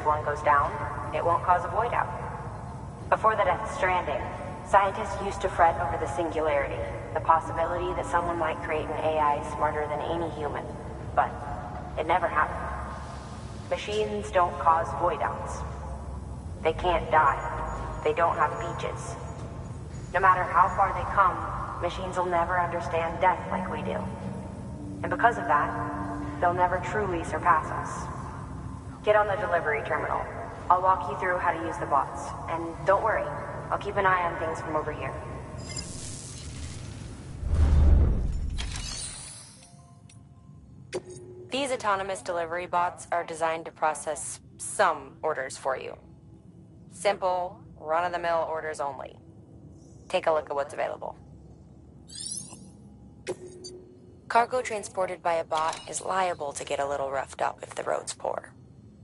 if one goes down, it won't cause a void out. Before the Death Stranding, scientists used to fret over the singularity, the possibility that someone might create an AI smarter than any human. But it never happened. Machines don't cause void outs. They can't die. They don't have beaches. No matter how far they come, machines will never understand death like we do. And because of that, they'll never truly surpass us. Get on the delivery terminal. I'll walk you through how to use the bots. And don't worry, I'll keep an eye on things from over here. These autonomous delivery bots are designed to process some orders for you. Simple, run of the mill orders only. Take a look at what's available. Cargo transported by a bot is liable to get a little roughed up if the road's poor.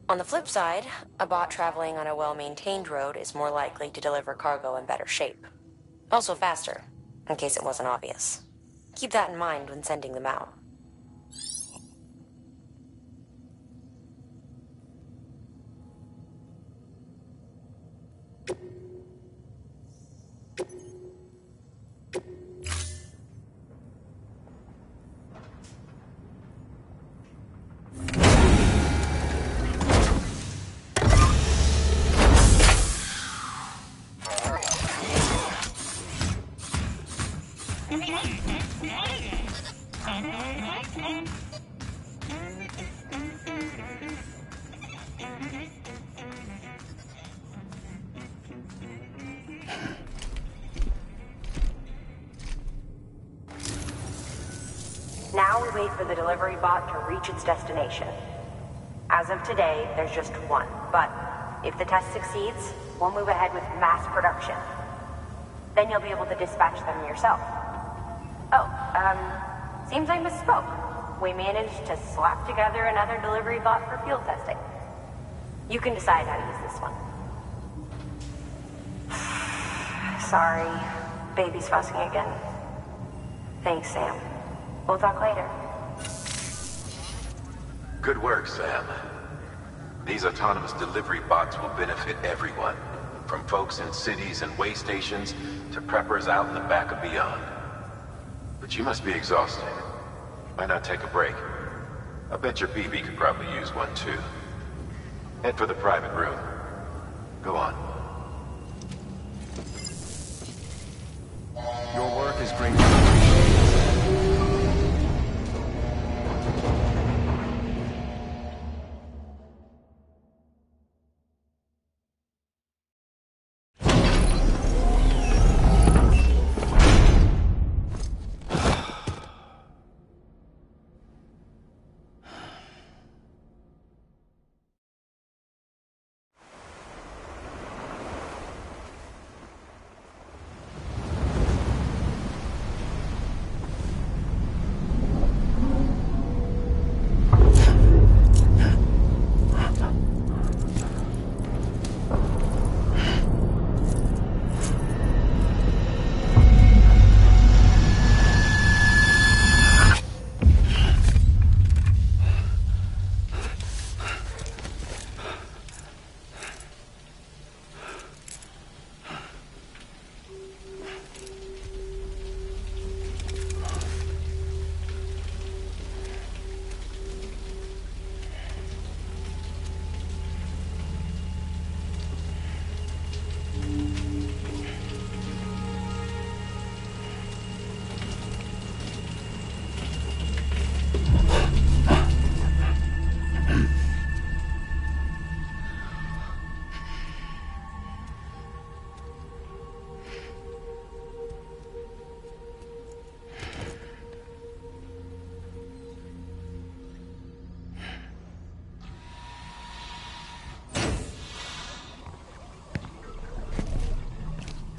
On the flip side, a bot traveling on a well maintained road is more likely to deliver cargo in better shape. Also faster, in case it wasn't obvious. Keep that in mind when sending them out. The delivery bot to reach its destination. As of today, there's just one, but if the test succeeds, we'll move ahead with mass production. Then you'll be able to dispatch them yourself. Oh, um, seems I misspoke. We managed to slap together another delivery bot for field testing. You can decide how to use this one. Sorry, baby's fussing again. Thanks, Sam. We'll talk later. Good work, Sam. These autonomous delivery bots will benefit everyone, from folks in cities and way stations to preppers out in the back and beyond. But you must be exhausted. Why not take a break? I bet your BB could probably use one too. Head for the private room. Go on. Your work is greatly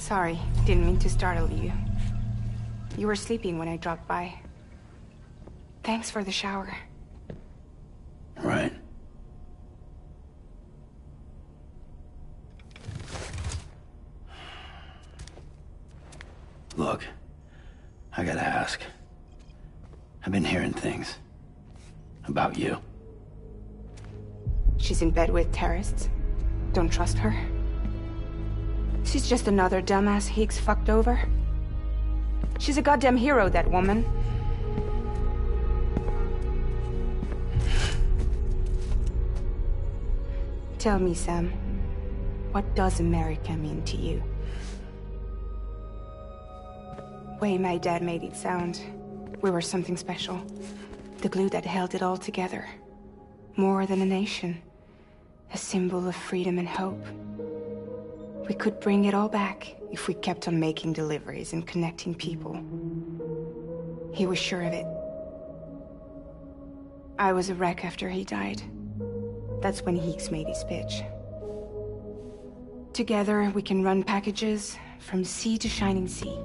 Sorry, didn't mean to startle you. You were sleeping when I dropped by. Thanks for the shower. Right. Look, I gotta ask. I've been hearing things about you. She's in bed with terrorists. Don't trust her. She's just another dumbass Higgs fucked over. She's a goddamn hero, that woman. Tell me, Sam, what does America mean to you? Way my dad made it sound, we were something special. The glue that held it all together. More than a nation. A symbol of freedom and hope. We could bring it all back if we kept on making deliveries and connecting people. He was sure of it. I was a wreck after he died. That's when Higgs made his pitch. Together, we can run packages from sea to shining sea.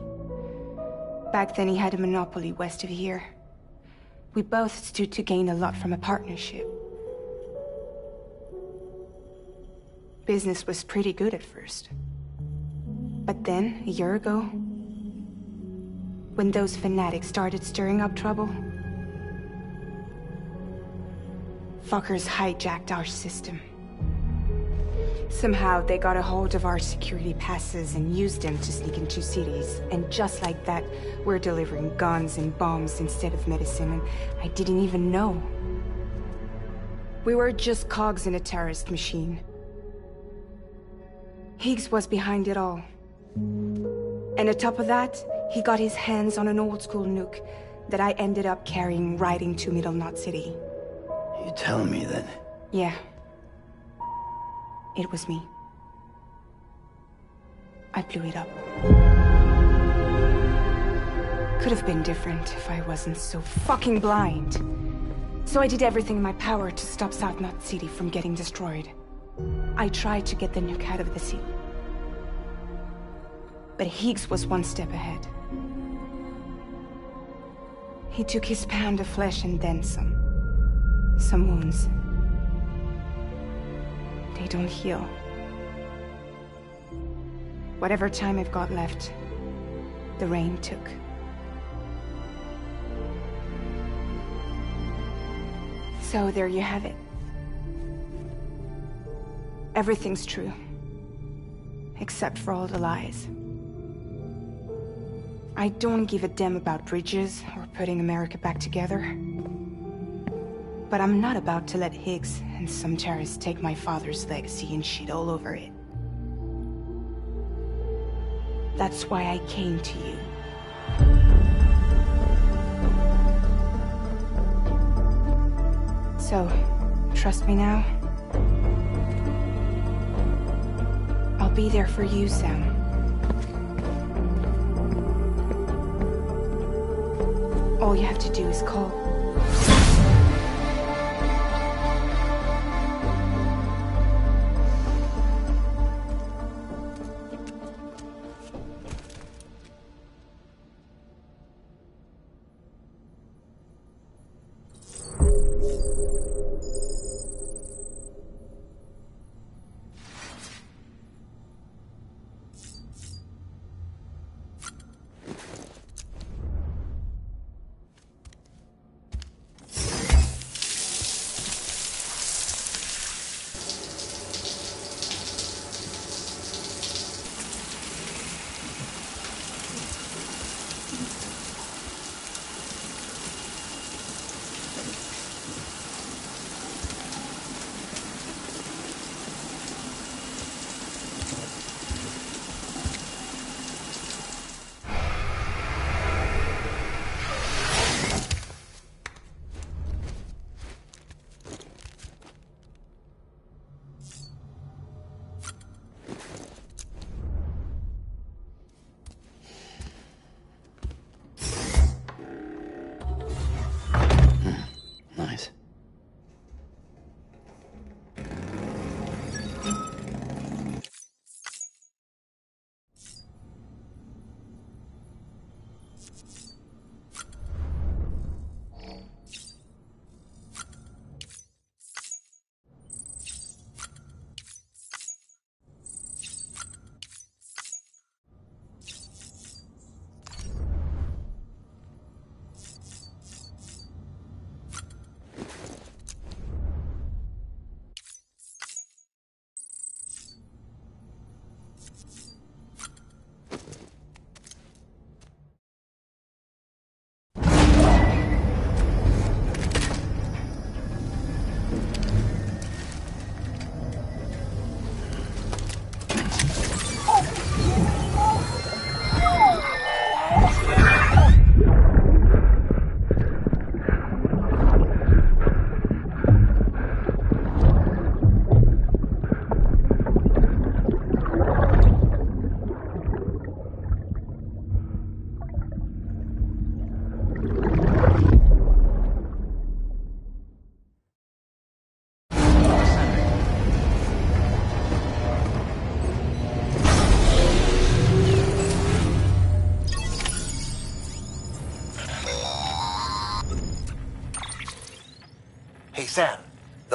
Back then, he had a monopoly west of here. We both stood to gain a lot from a partnership. Business was pretty good at first. But then, a year ago, when those fanatics started stirring up trouble. Fuckers hijacked our system. Somehow they got a hold of our security passes and used them to sneak into cities. And just like that, we're delivering guns and bombs instead of medicine, and I didn't even know. We were just cogs in a terrorist machine. Higgs was behind it all. And atop of that, he got his hands on an old-school nuke that I ended up carrying right into Middle Knot City. You tell me that? Yeah. It was me. I blew it up. Could have been different if I wasn't so fucking blind. So I did everything in my power to stop South Knot City from getting destroyed. I tried to get the nuke out of the sea. But Higgs was one step ahead. He took his pound of flesh and then some. Some wounds. They don't heal. Whatever time I've got left, the rain took. So there you have it. Everything's true. Except for all the lies. I don't give a damn about bridges or putting America back together. But I'm not about to let Higgs and some terrorists take my father's legacy and shit all over it. That's why I came to you. So, trust me now? Be there for you, Sam. All you have to do is call.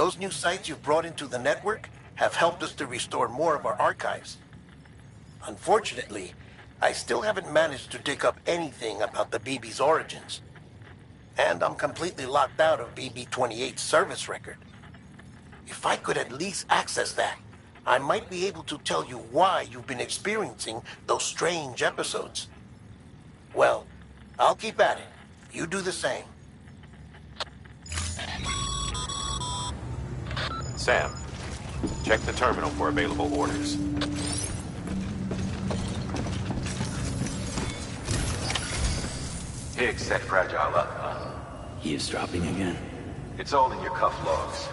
Those new sites you've brought into the network have helped us to restore more of our archives. Unfortunately, I still haven't managed to dig up anything about the BB's origins. And I'm completely locked out of BB-28's service record. If I could at least access that, I might be able to tell you why you've been experiencing those strange episodes. Well, I'll keep at it. You do the same. Sam, check the terminal for available orders. Higgs set Fragile up, huh? Eavesdropping again? It's all in your cuff logs.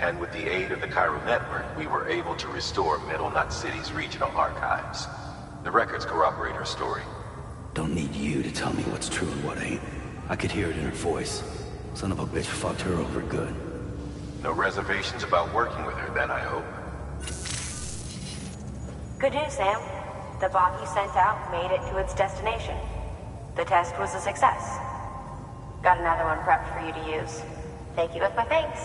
And with the aid of the Chiral Network, we were able to restore Middle Knot City's regional archives. The records corroborate her story. Don't need you to tell me what's true and what ain't. I could hear it in her voice. Son of a bitch fucked her over good. No reservations about working with her then, I hope. Good news, Sam. The bot you sent out made it to its destination. The test was a success. Got another one prepped for you to use. Thank you with my thanks.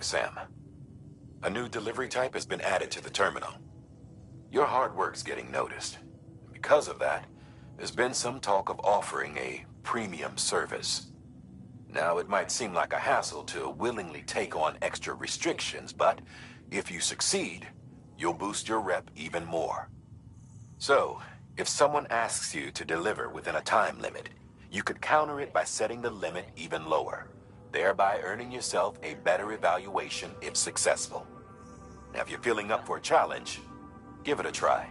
Thing, Sam. A new delivery type has been added to the terminal. Your hard work's getting noticed. Because of that, there's been some talk of offering a premium service. Now, it might seem like a hassle to willingly take on extra restrictions, but if you succeed, you'll boost your rep even more. So, if someone asks you to deliver within a time limit, you could counter it by setting the limit even lower, thereby earning yourself a better evaluation if successful. Now, if you're feeling up for a challenge, give it a try.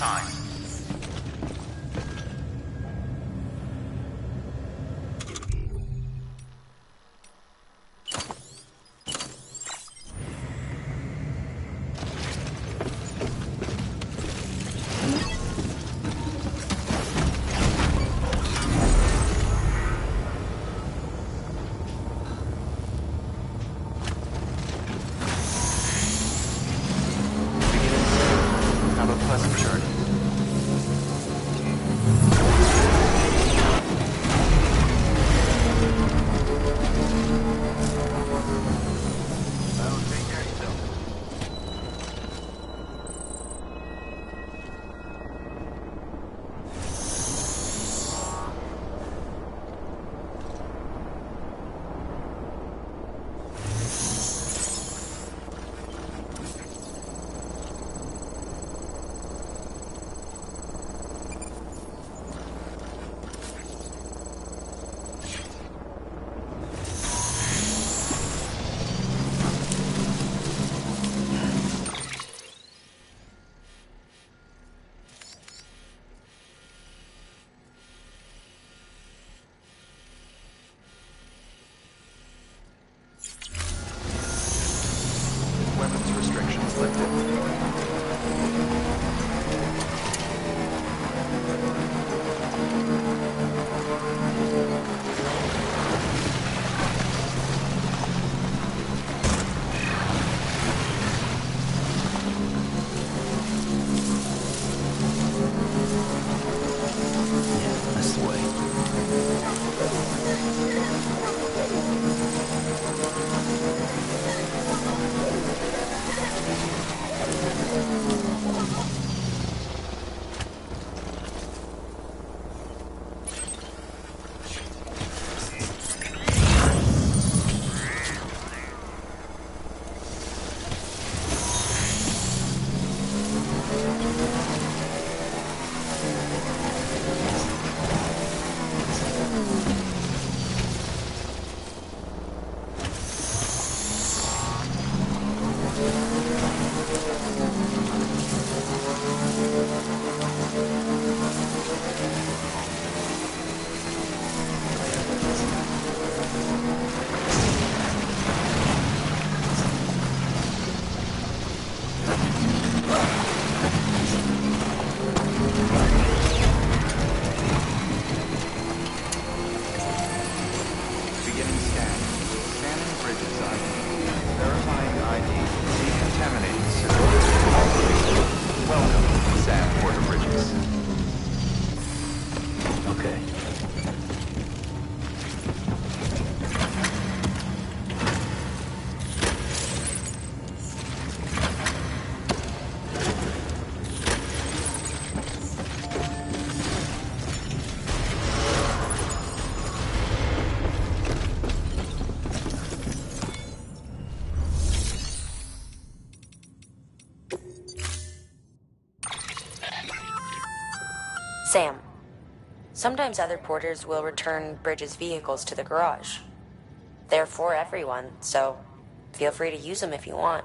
Order sometimes other porters will return Bridges' vehicles to the garage. They're for everyone, so feel free to use them if you want.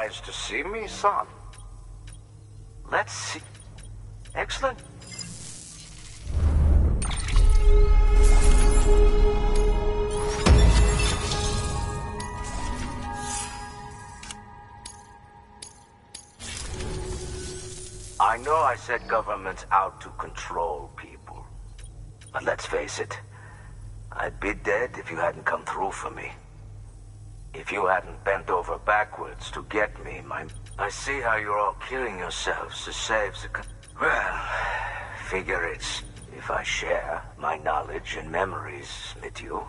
Surprised to see me, son? Let's see. Excellent. I know I said government's out to control people. But let's face it, I'd be dead if you hadn't come through for me. If you hadn't bent over backwards to get see how you're all killing yourselves to save the... Well, figure it's... If I share my knowledge and memories with you,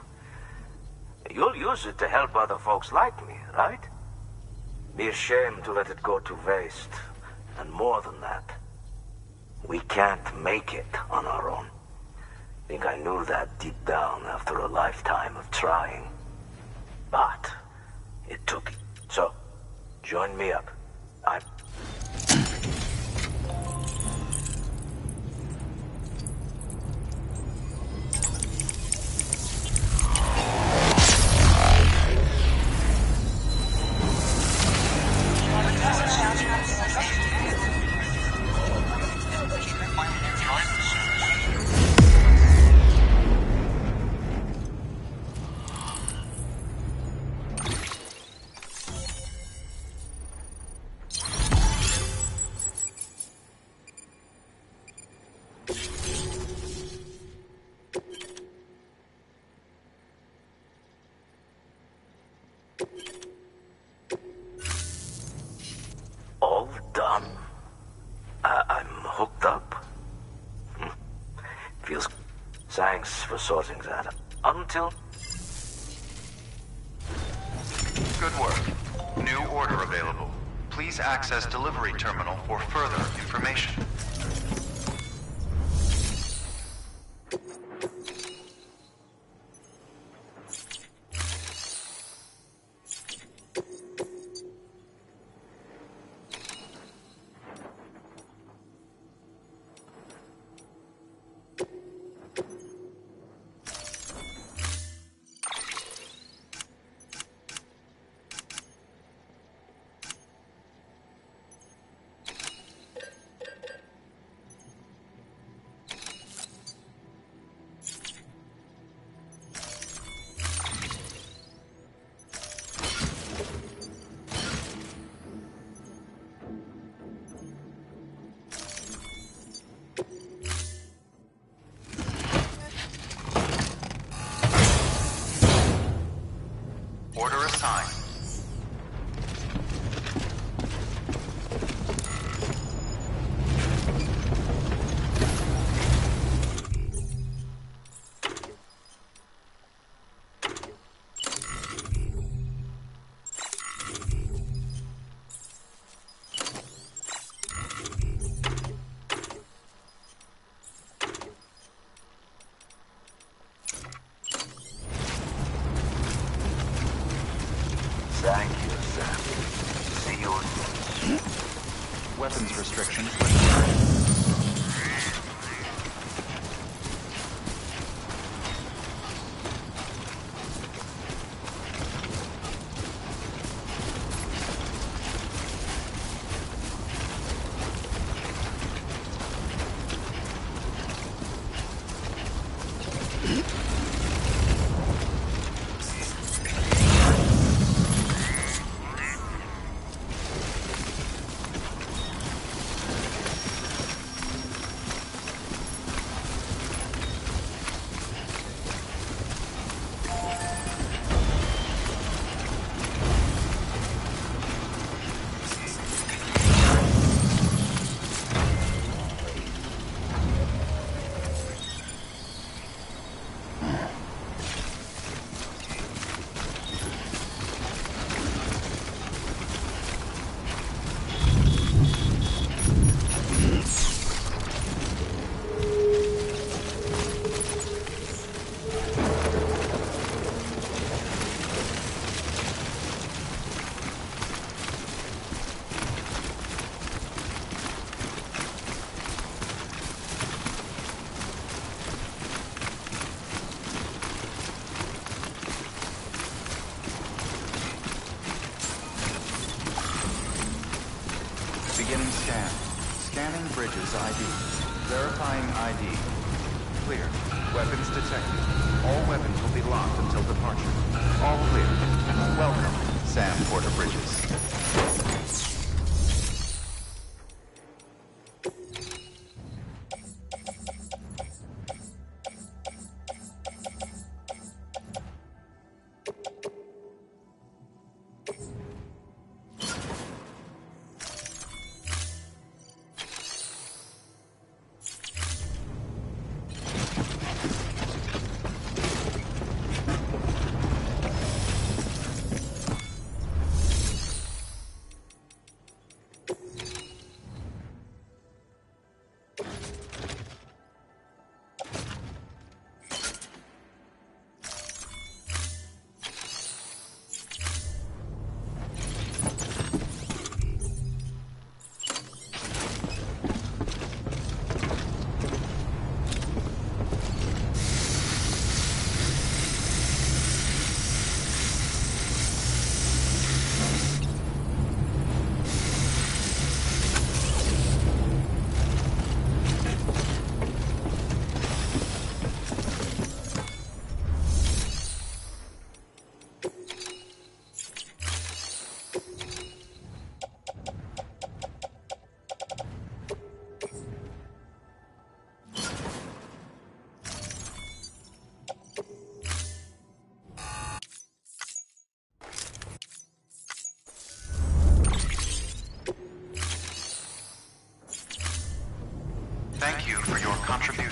you'll use it to help other folks like me, right? Be ashamed to let it go to waste. And more than that, we can't make it on our own. I Think I knew that deep down after a lifetime of trying. But it took. So, join me up. Sorting that. Until. Good work. New order available. Please access delivery terminal for further information.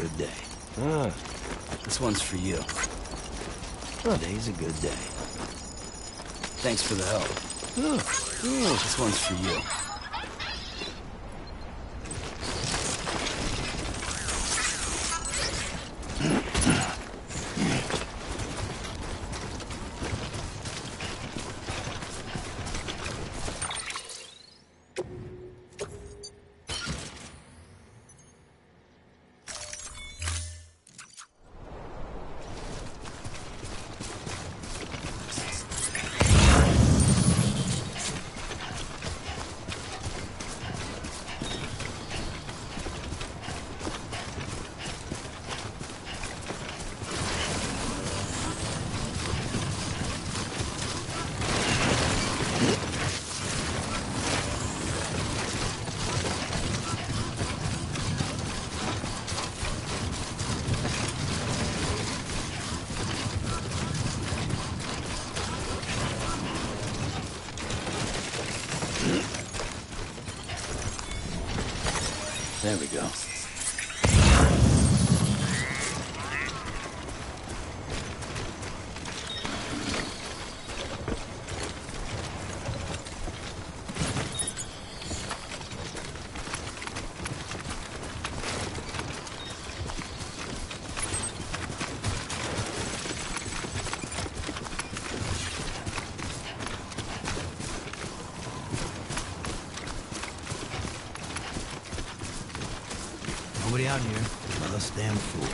good day. Ah, this one's for you. Today's a good day. Thanks for the help. This one's for you. damn fool.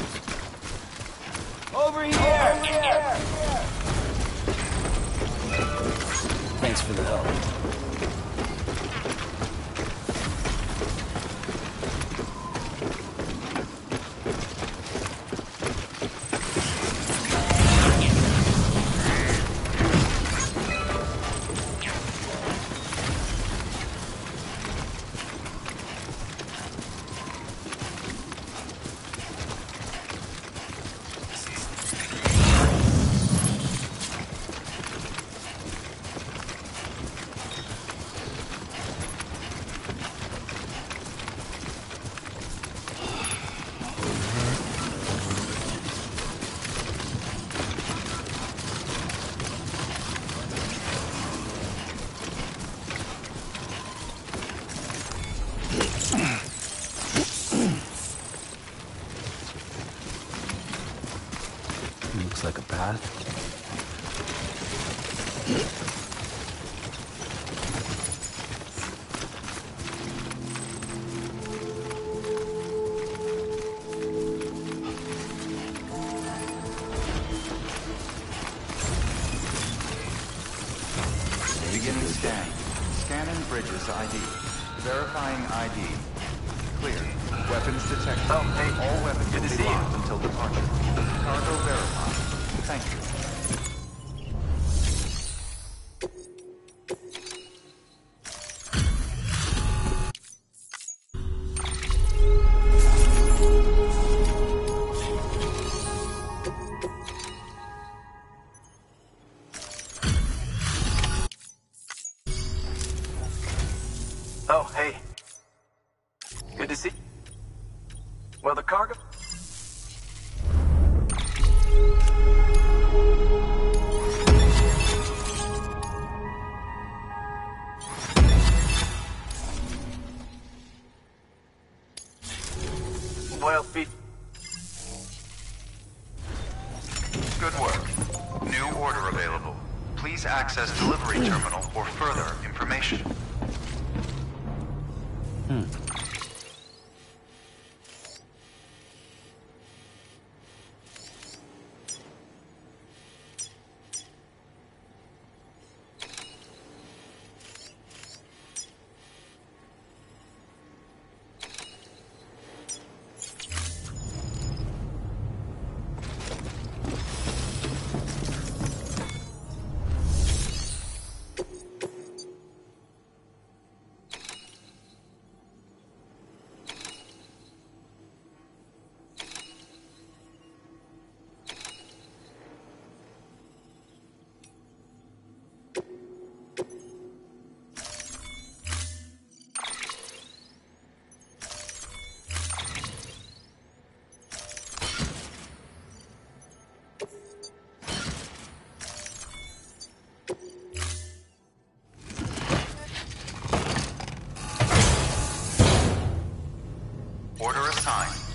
Order assigned.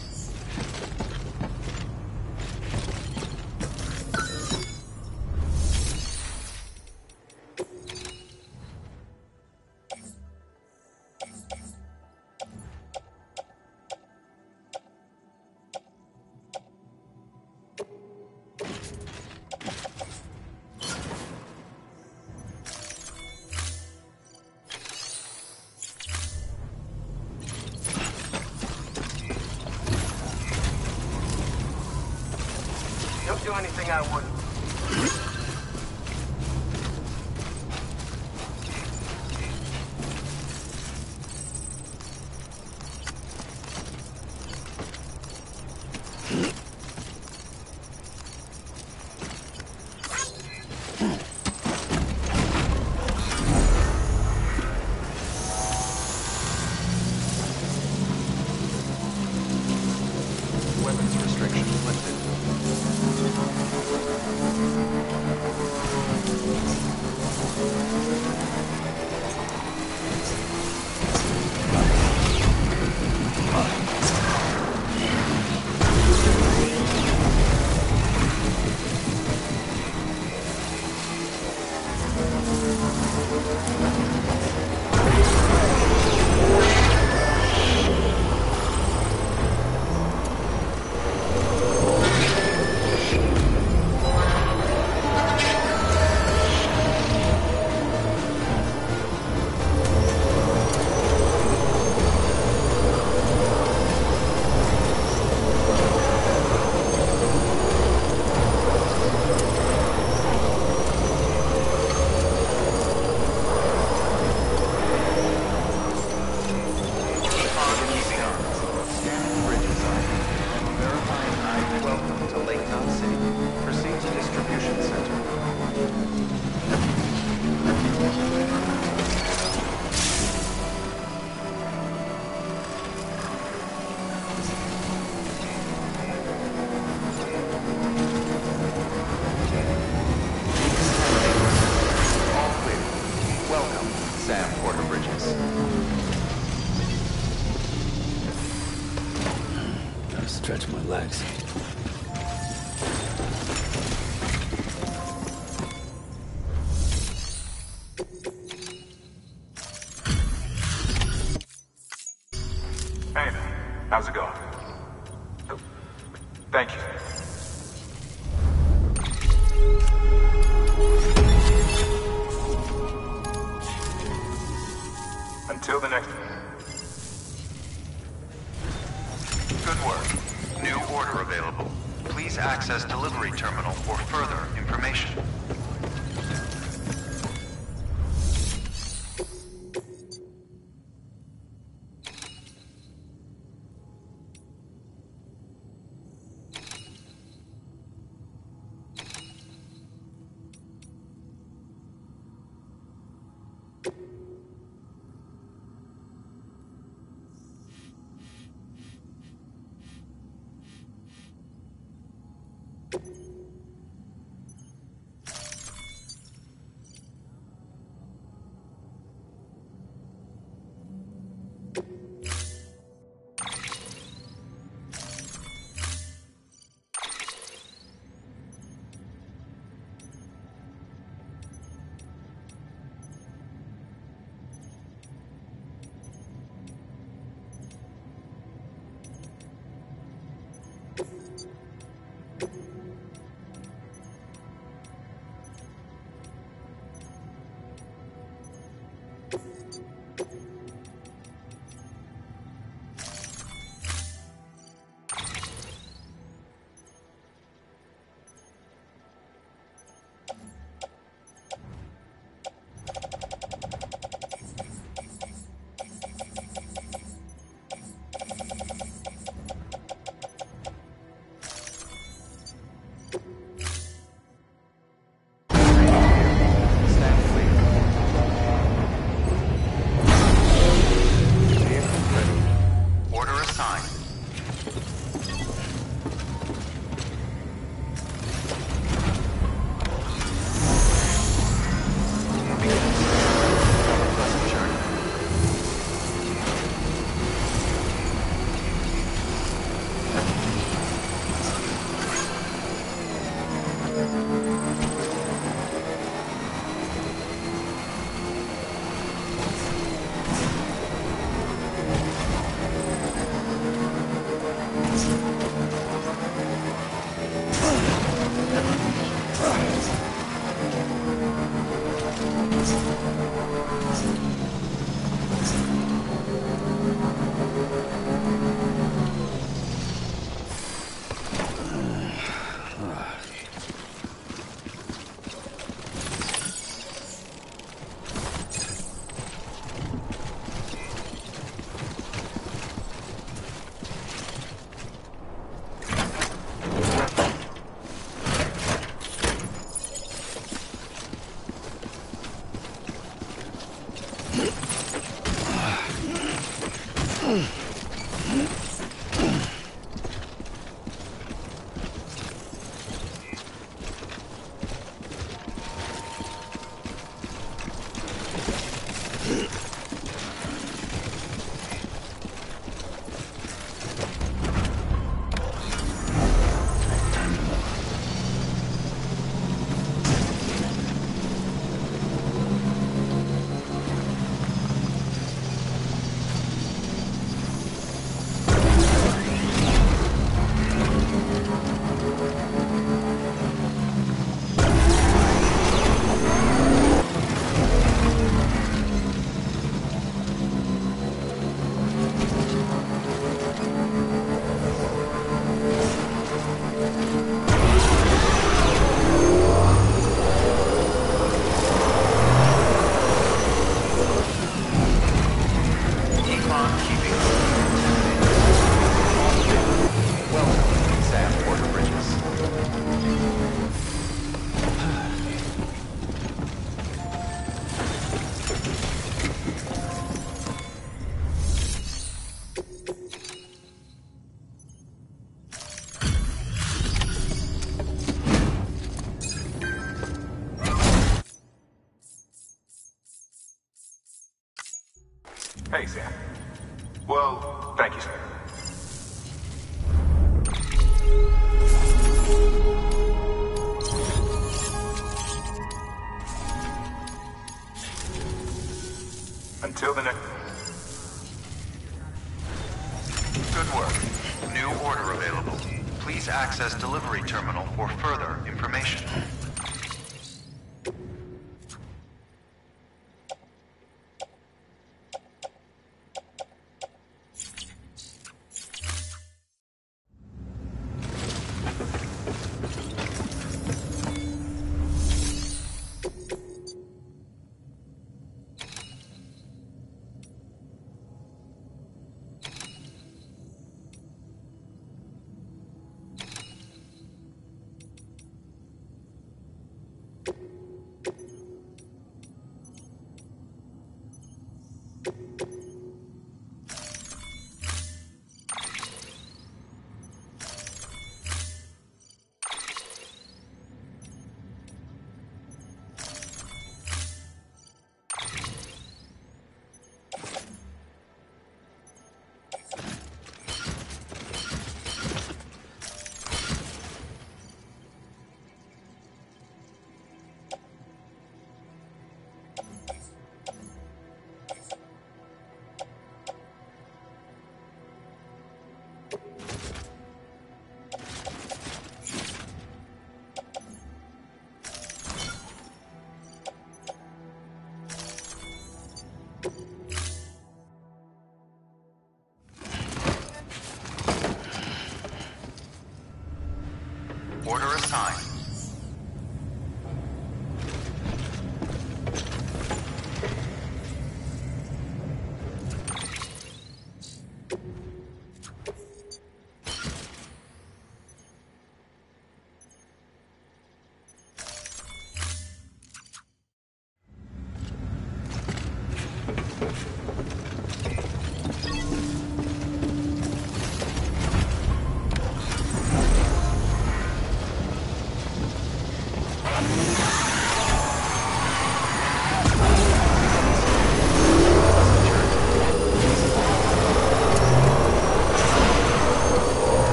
do anything I wouldn't.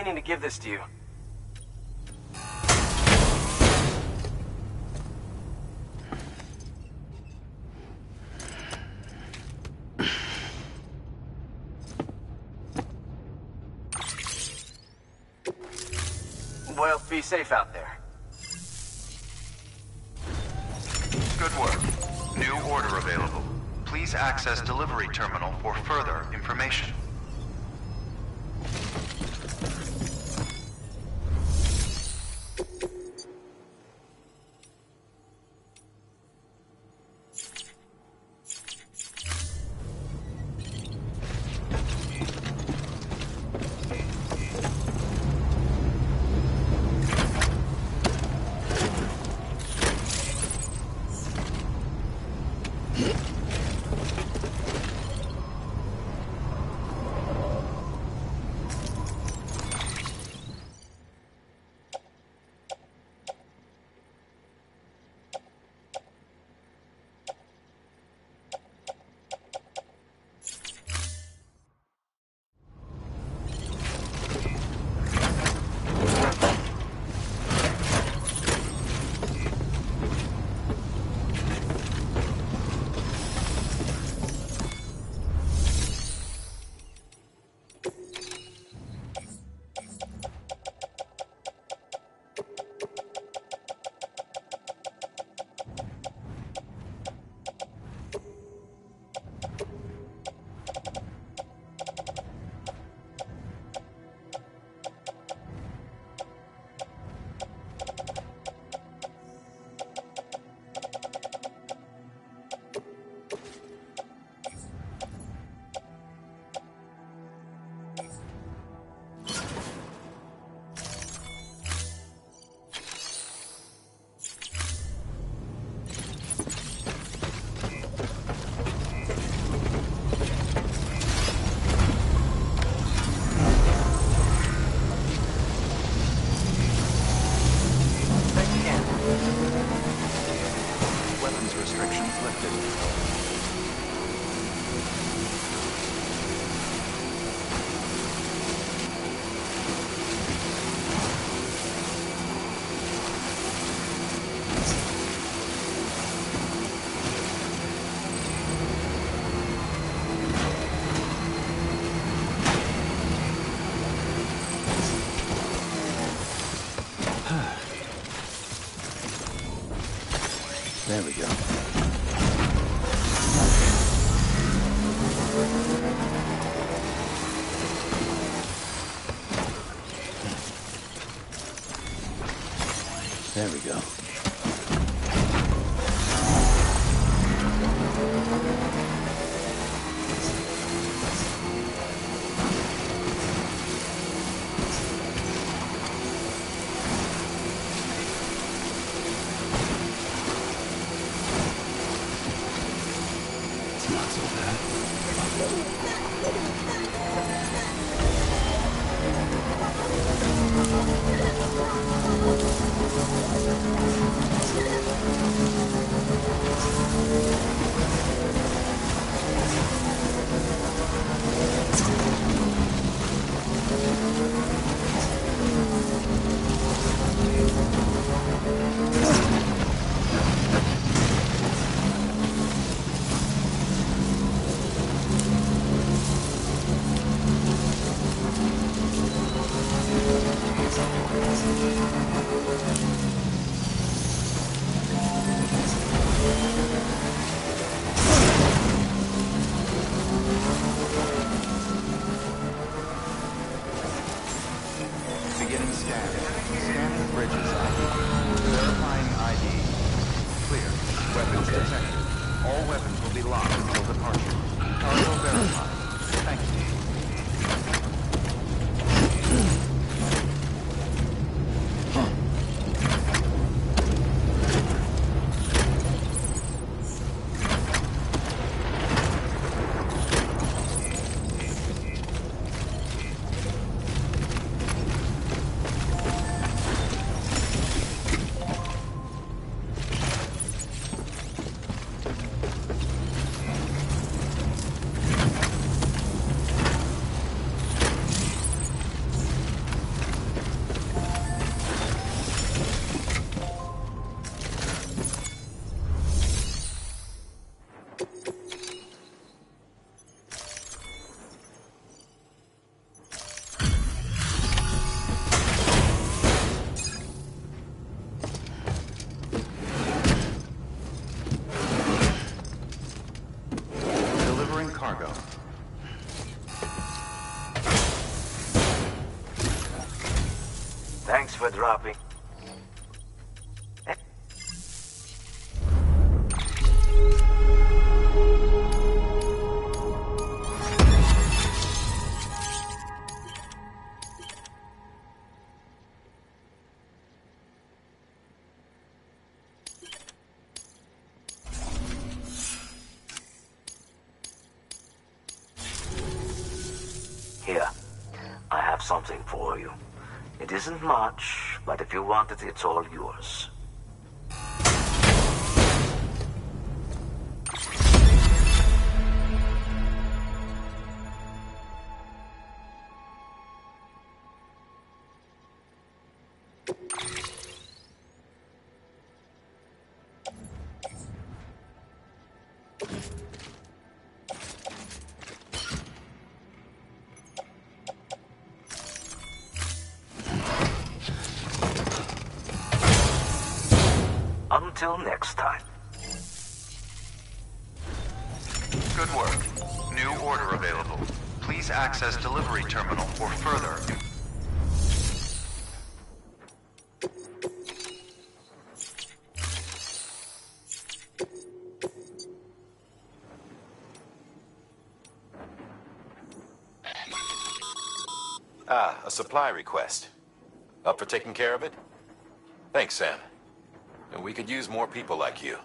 meaning to give this to you. Well, be safe out there. Dropping. Here, I have something for you. It isn't much, you want it, it's all a supply request. Up for taking care of it? Thanks, Sam. And we could use more people like you.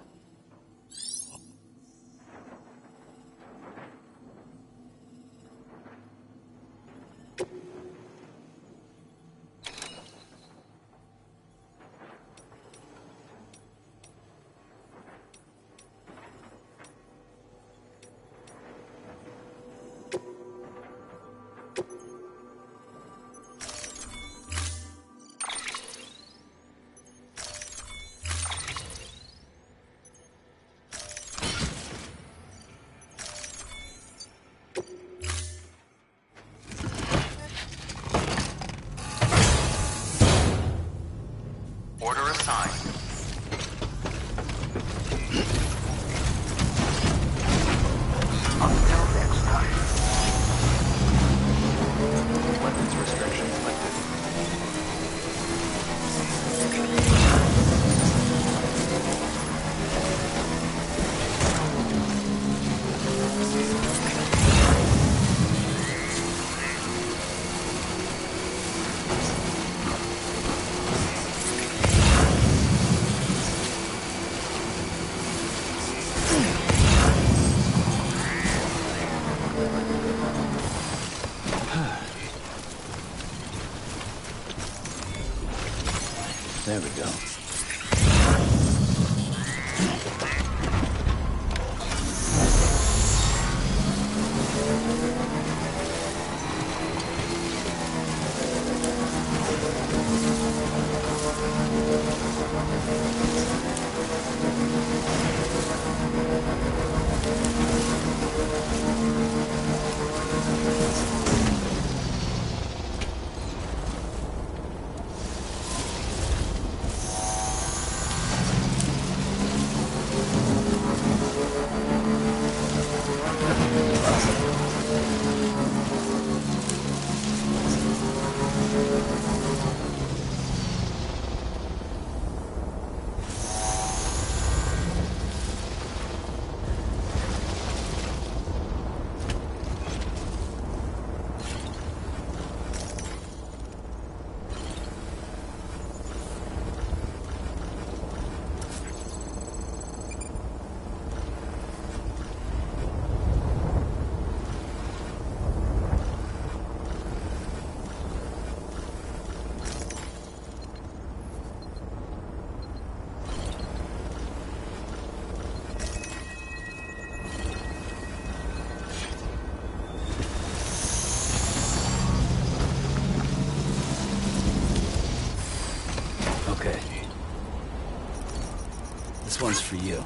This one's for you.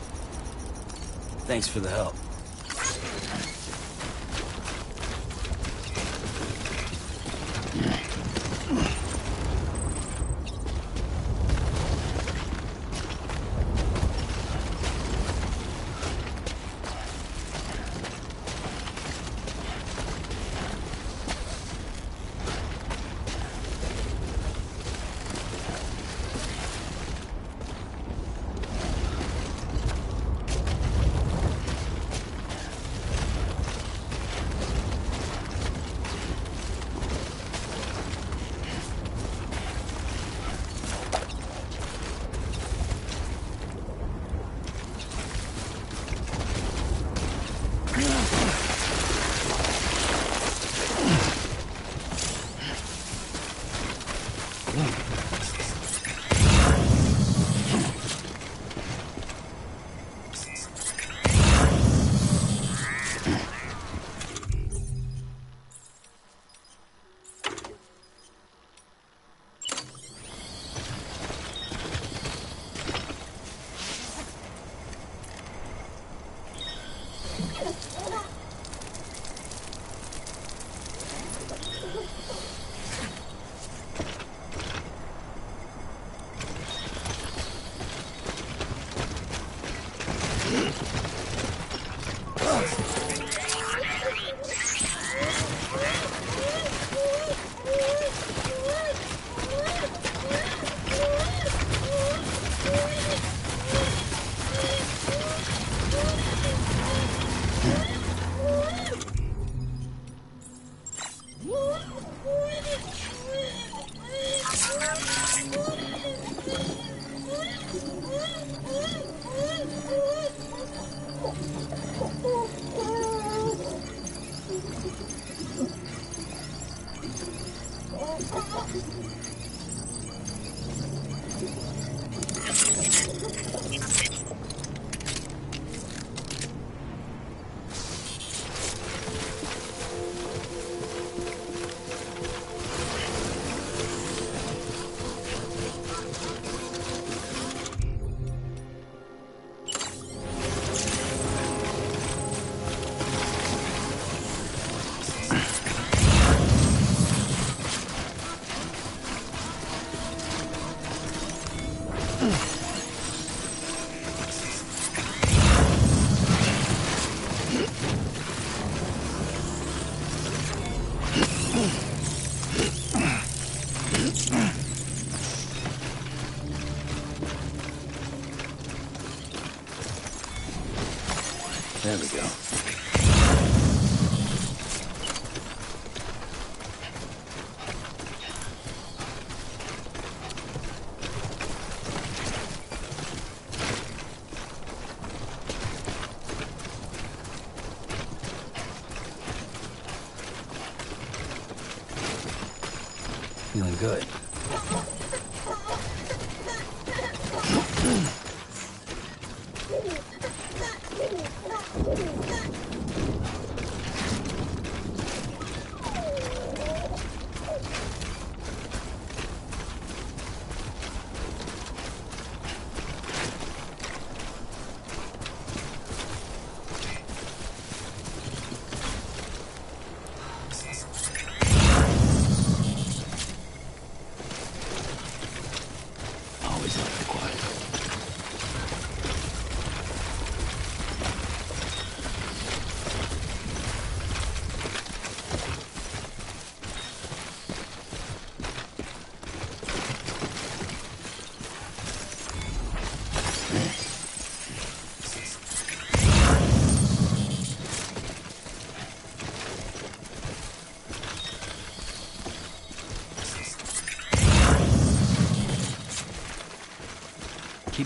Thanks for the help.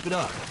It up.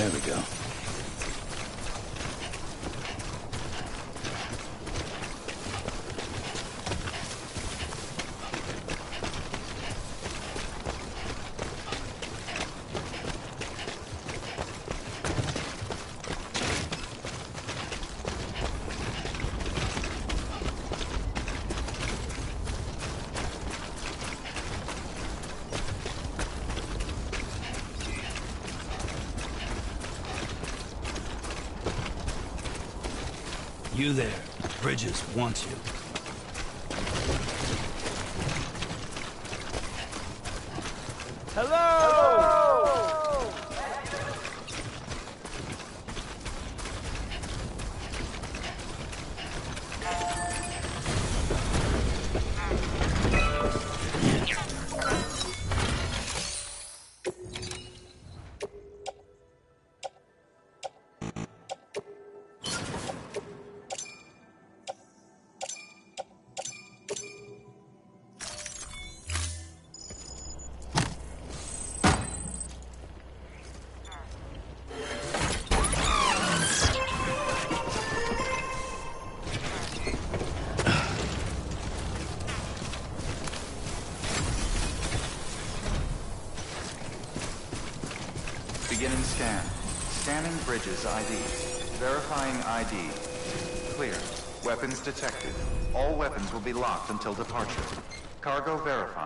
There we go. You there. Bridges wants you. Bridges ID. Verifying ID. Clear. Weapons detected. All weapons will be locked until departure. Cargo verified.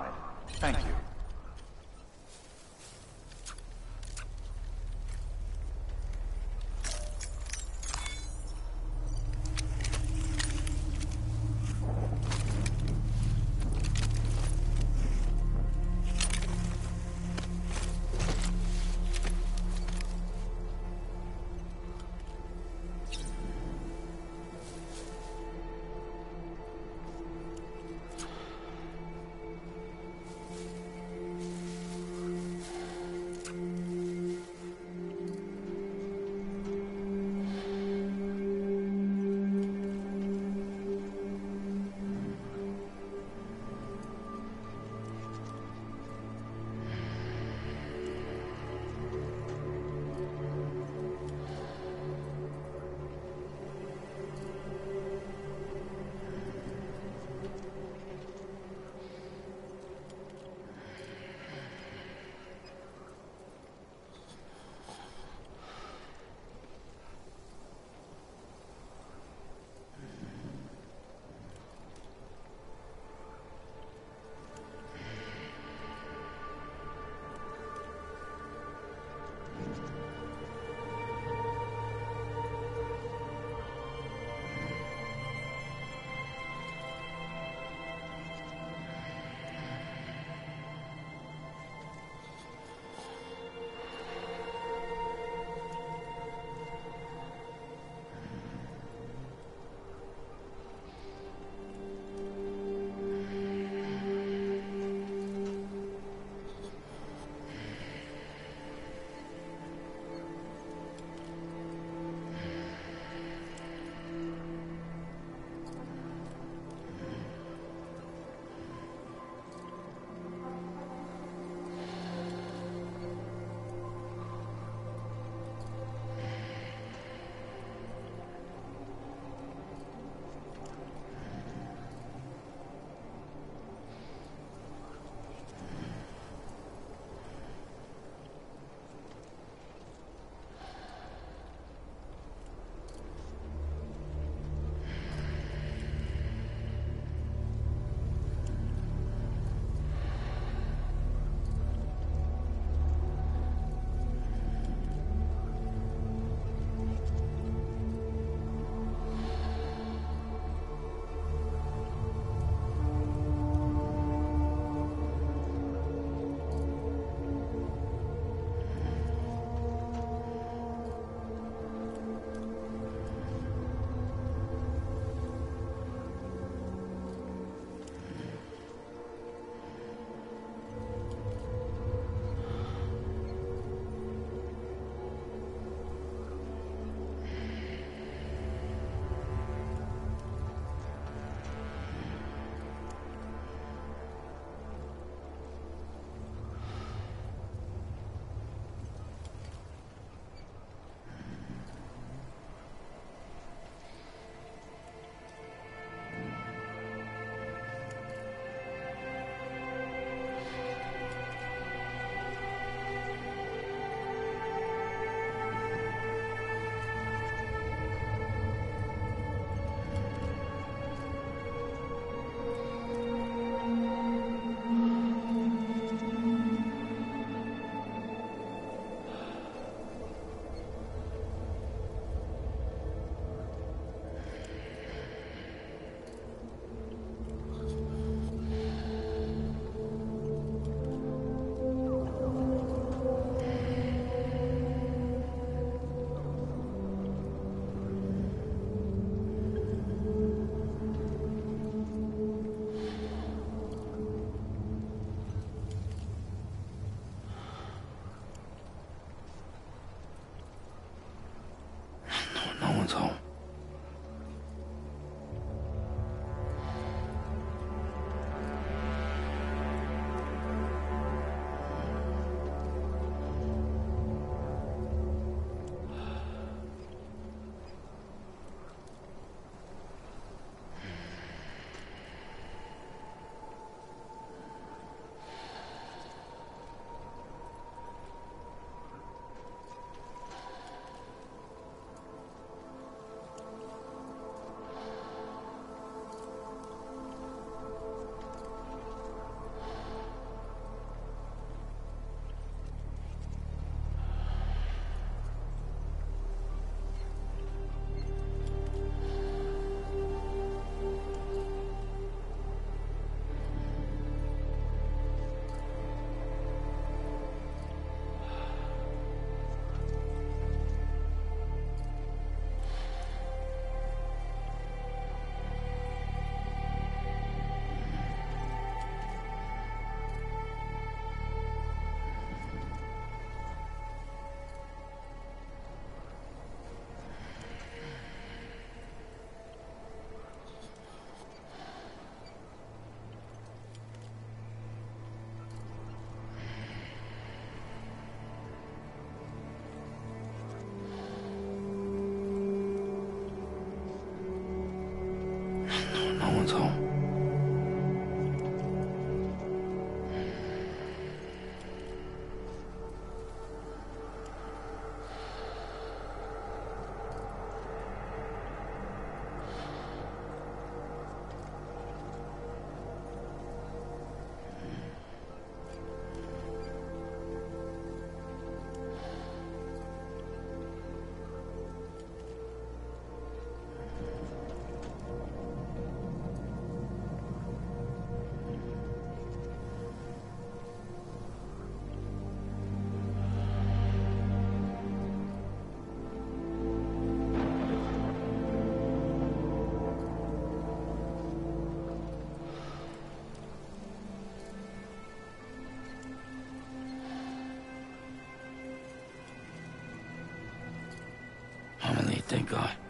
Thank God.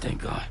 Thank God.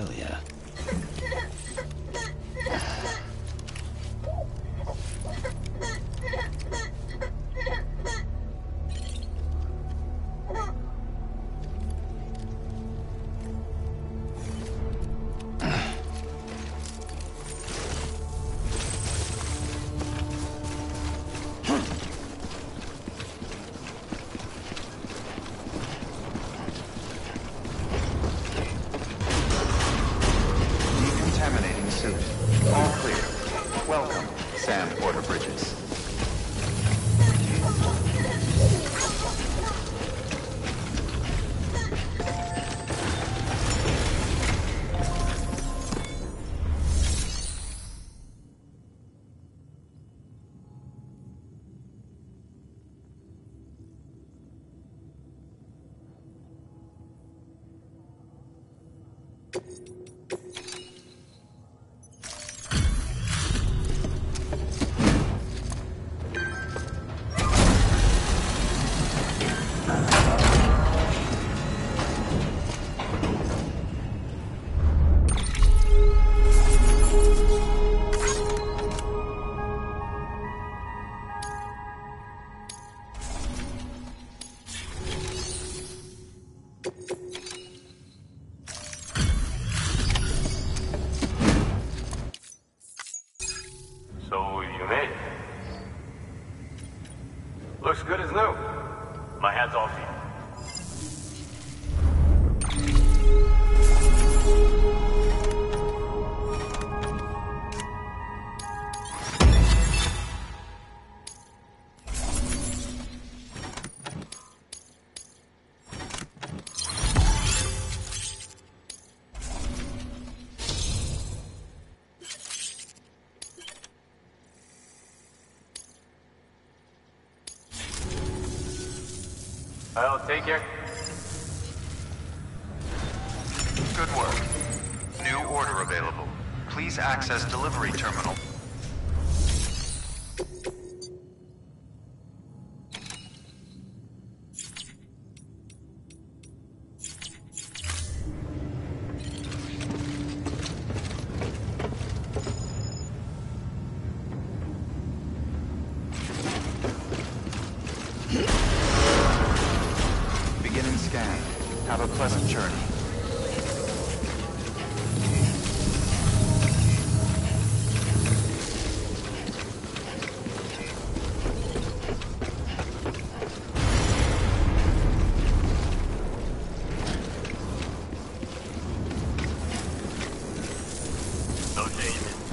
Hell yeah.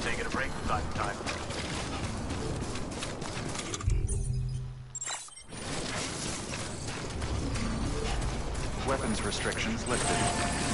Taking a break time time. Weapons restrictions lifted.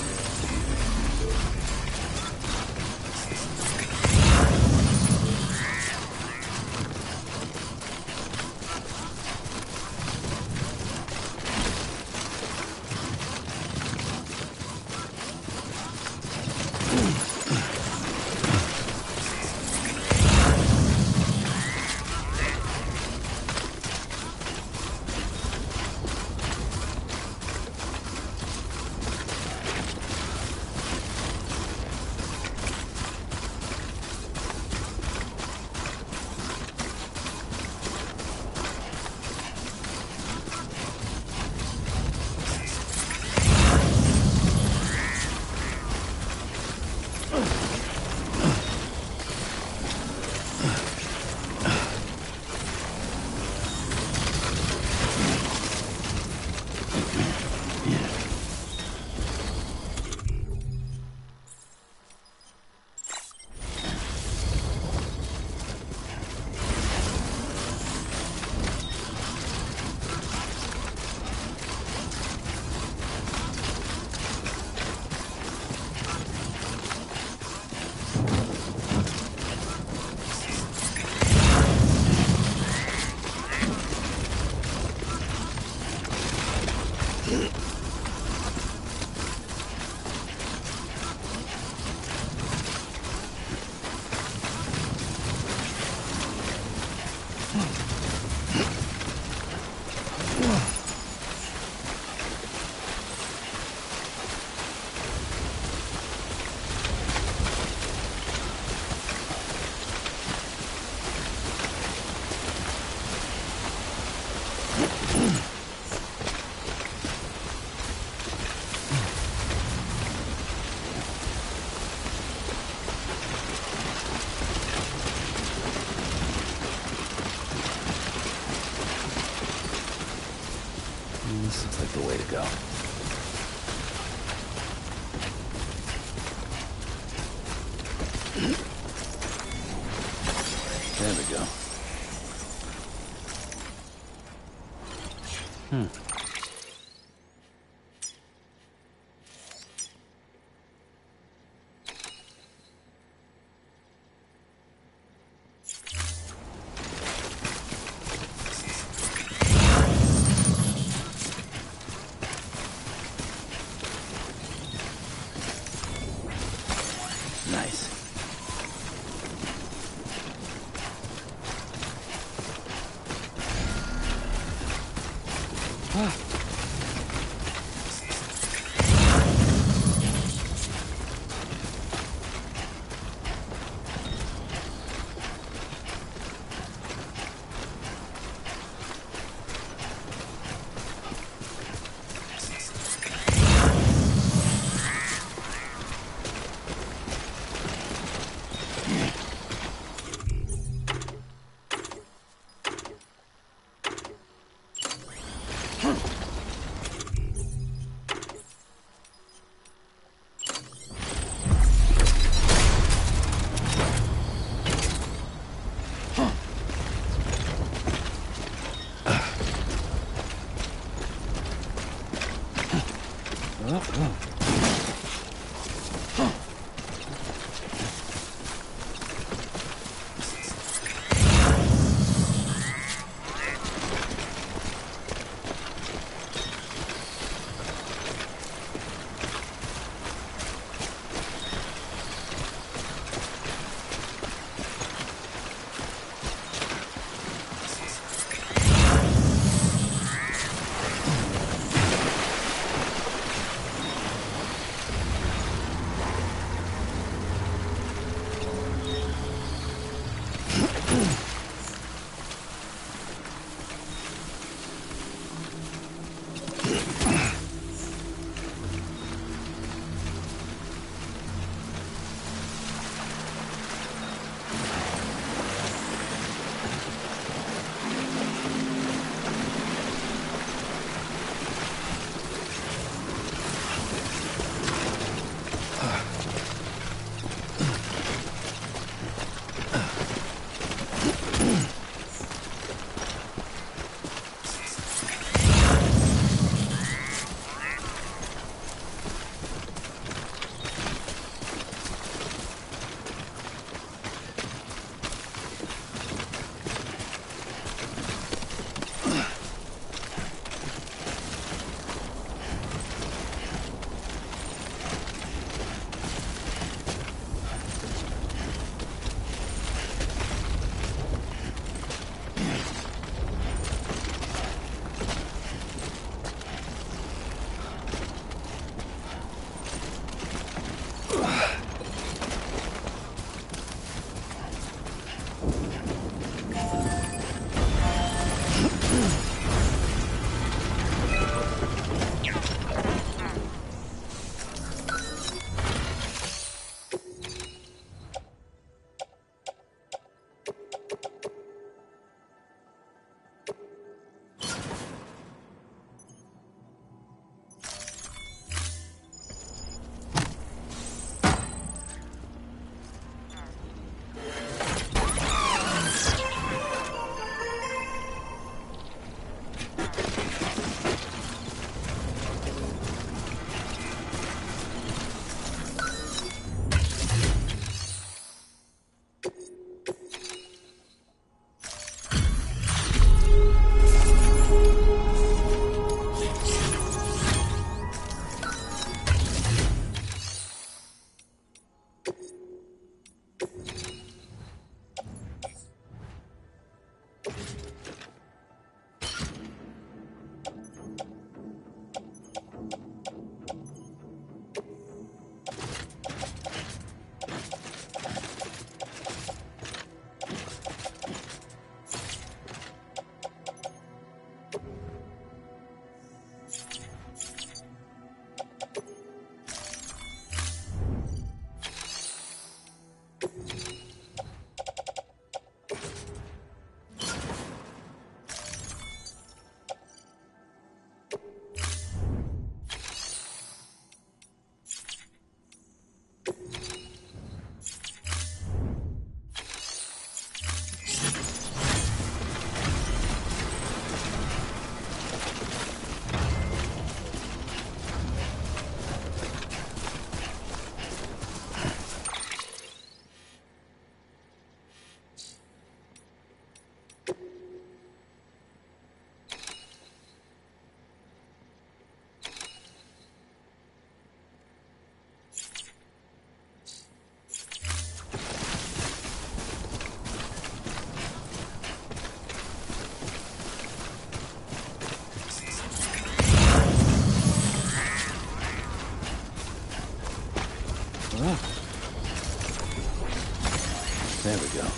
There we go.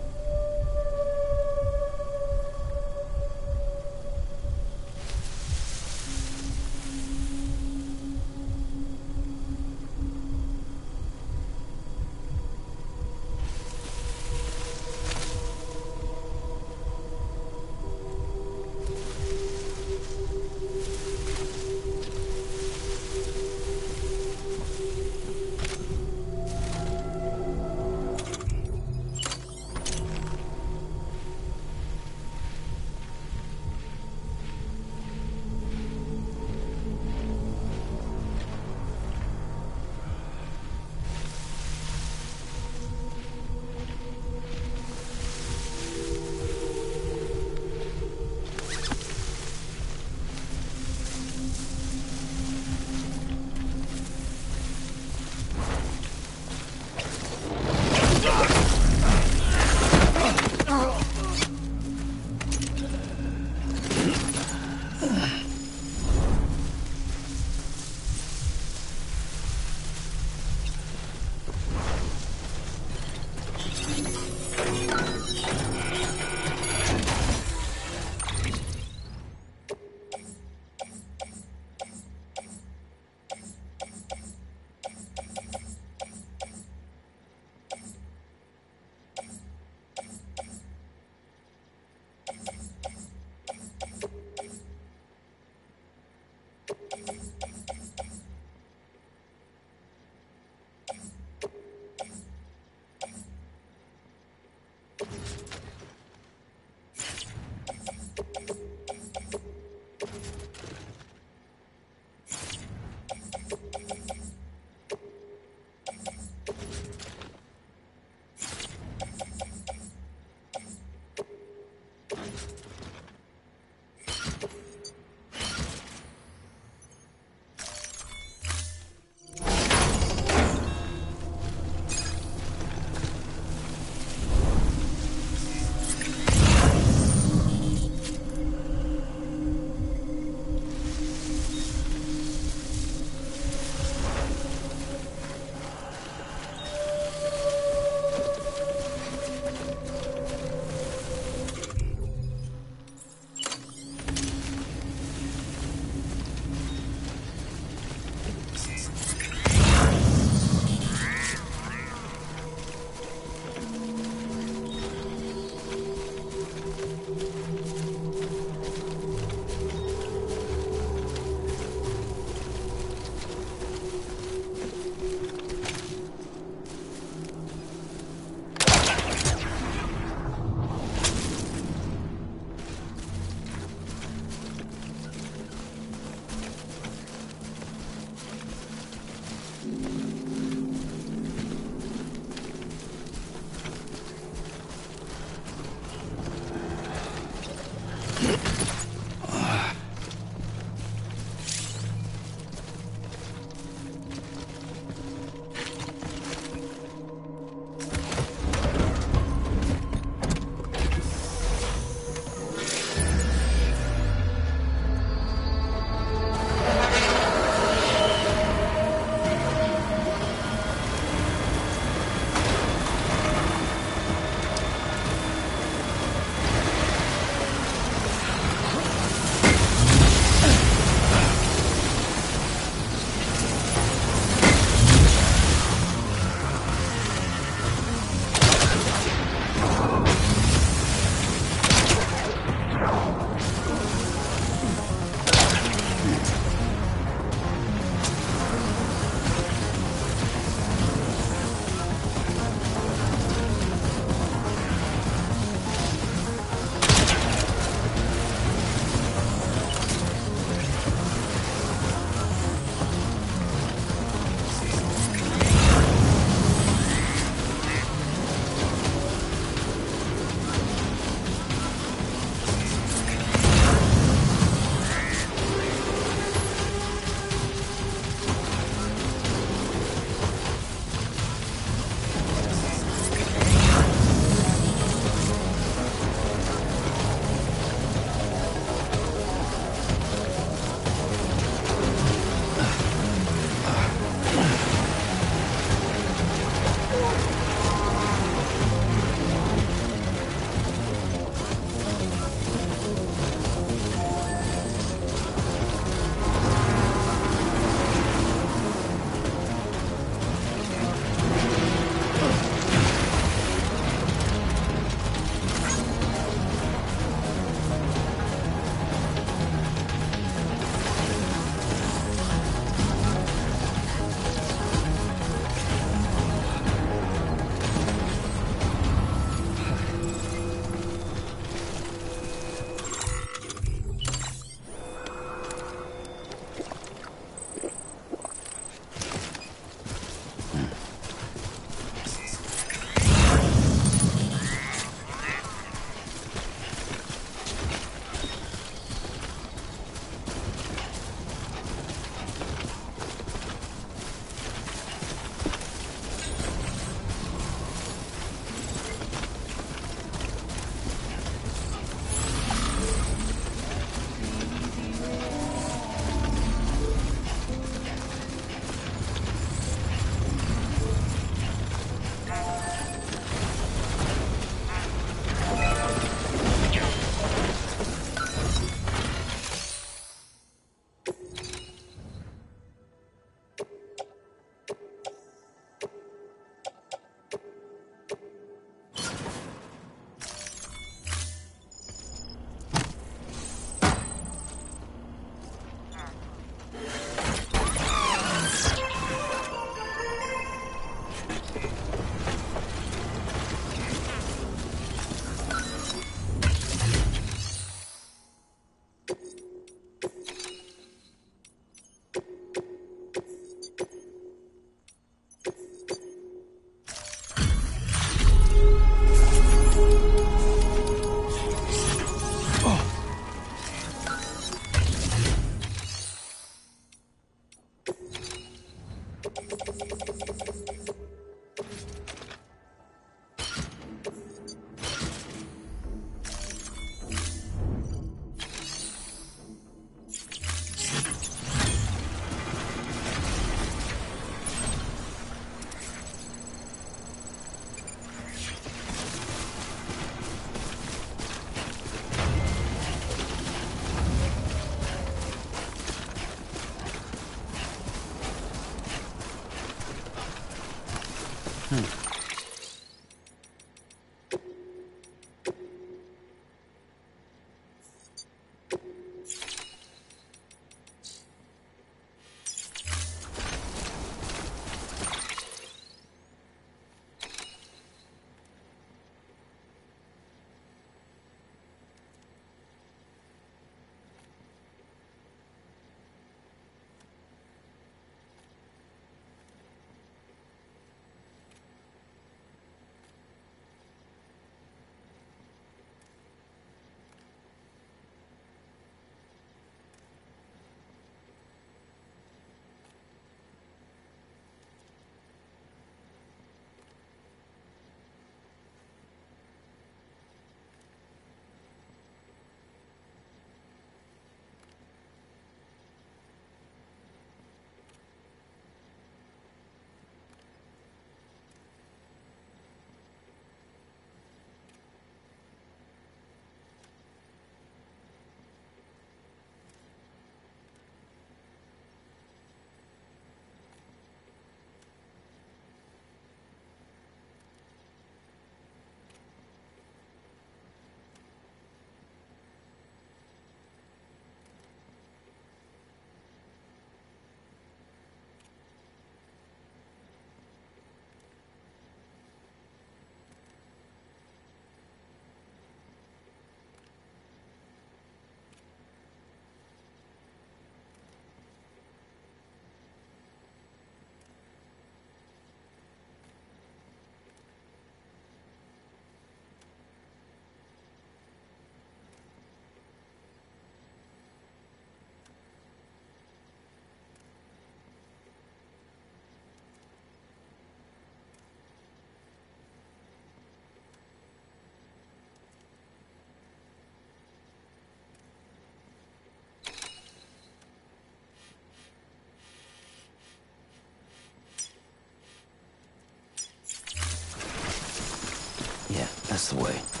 The way.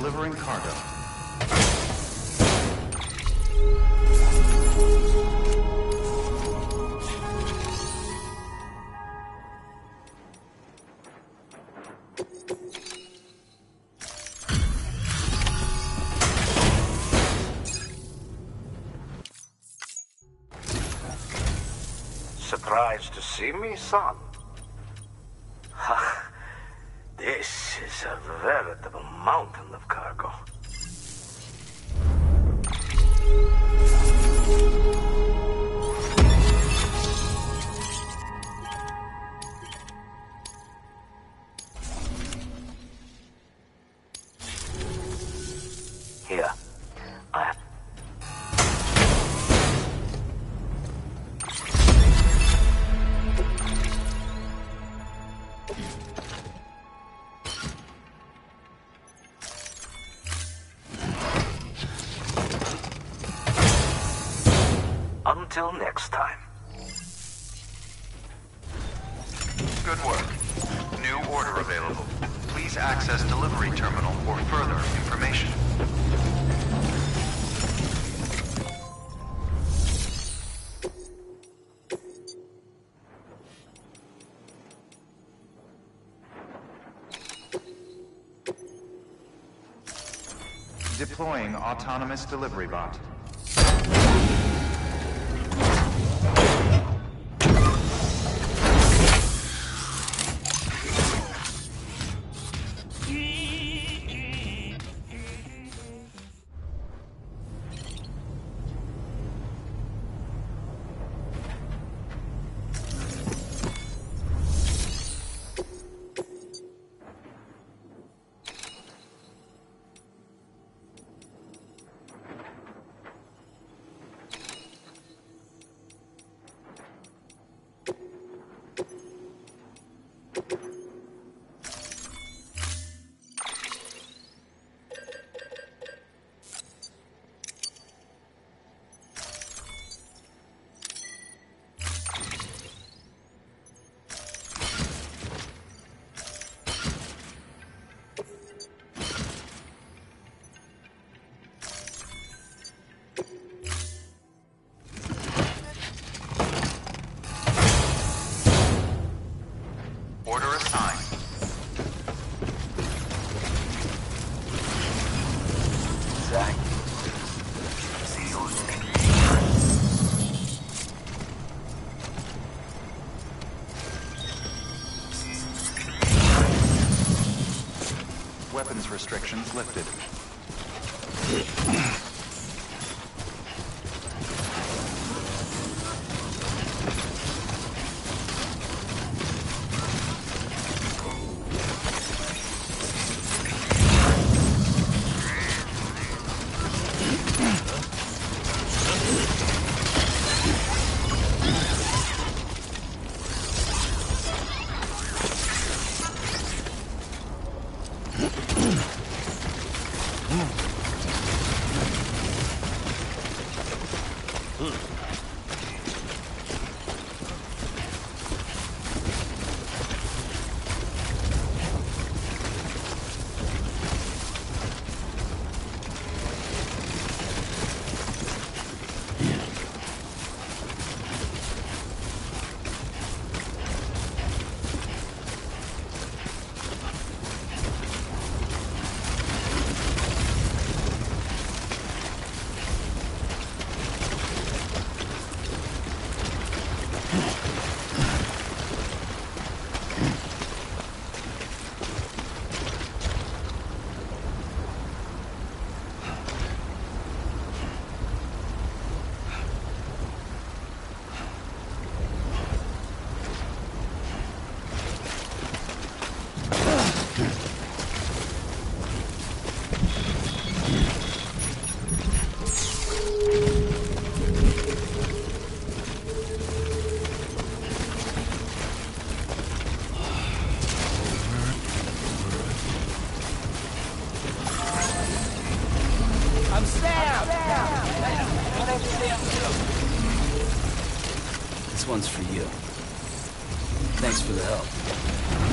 delivering cargo. Surprised to see me, son? deploying autonomous delivery bot. restrictions lifted. This one's for you. Thanks for the help.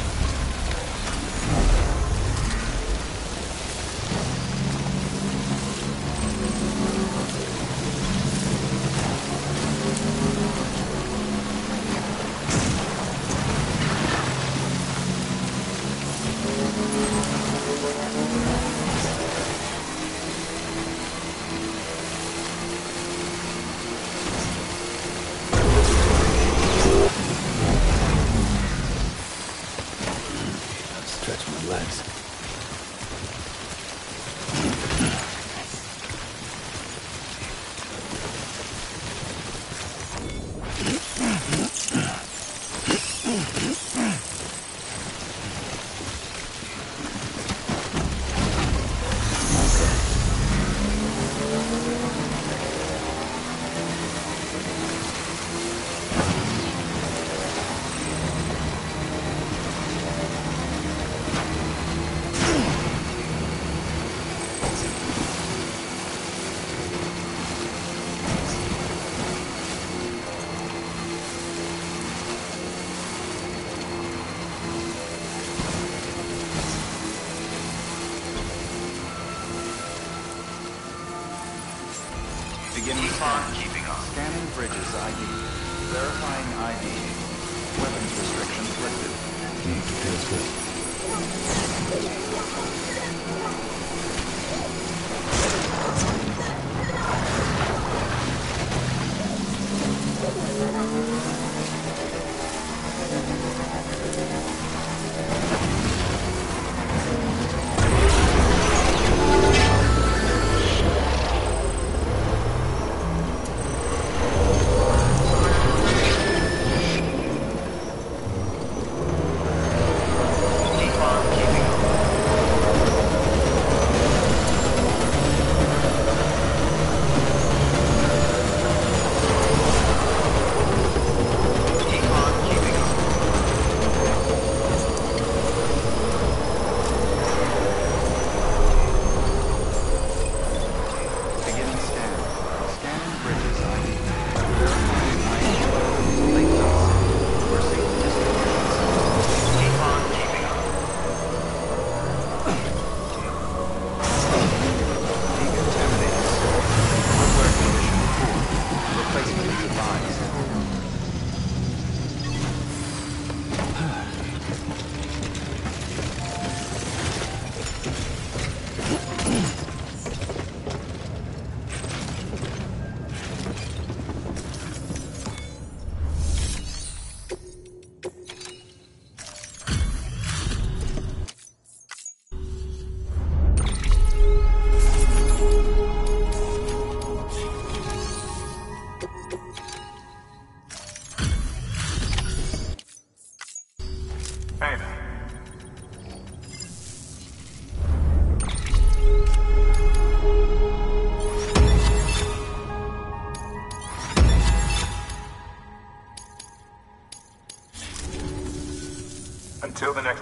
Until the next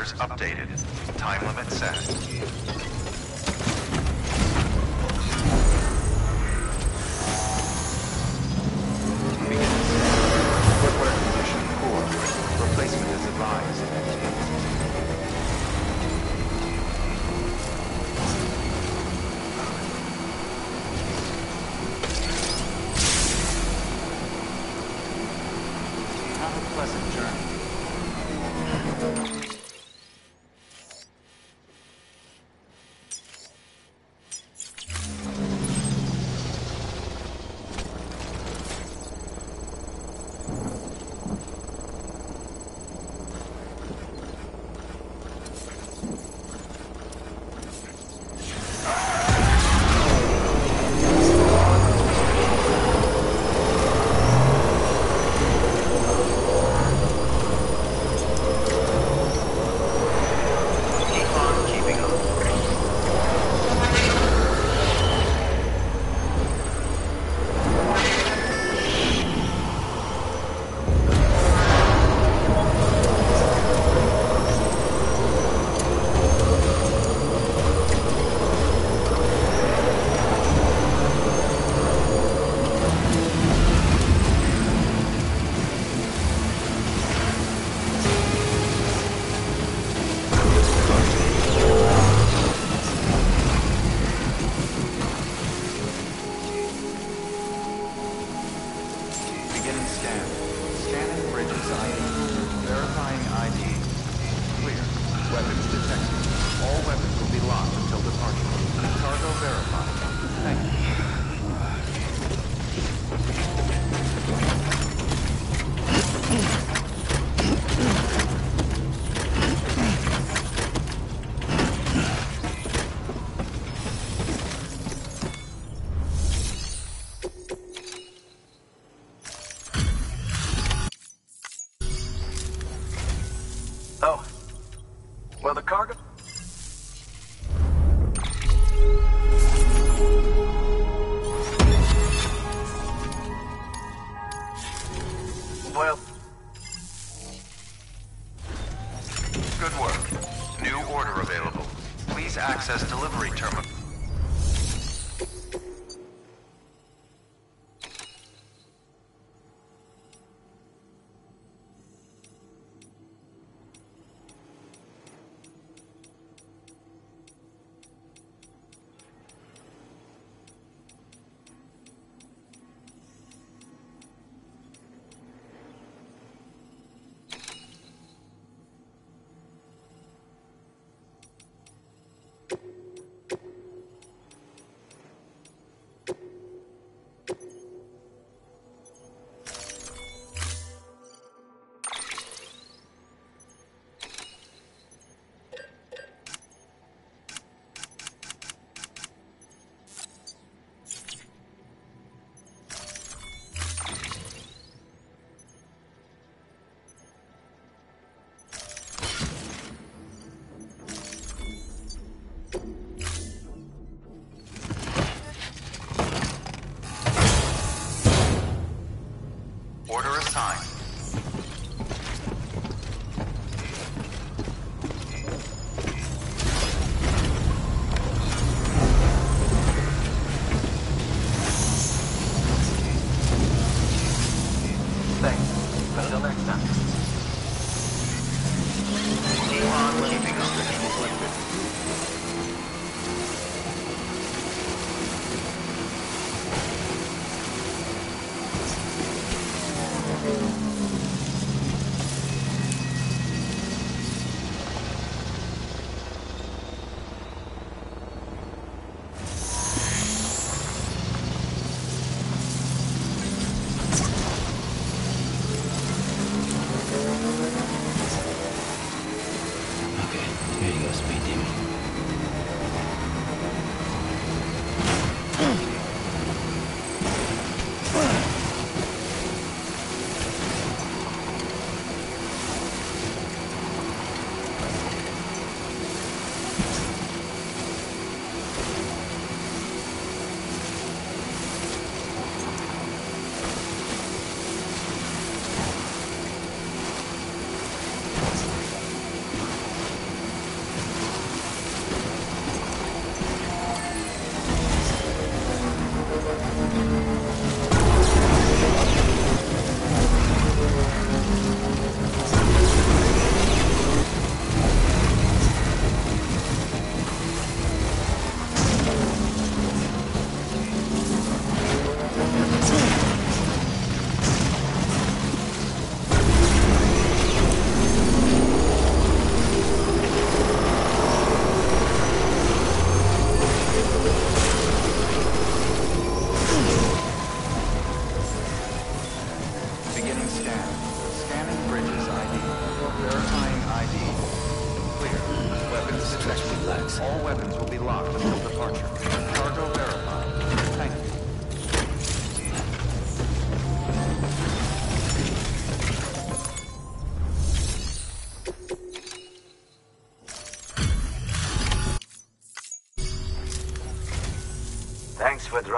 parameters updated. Time limit set.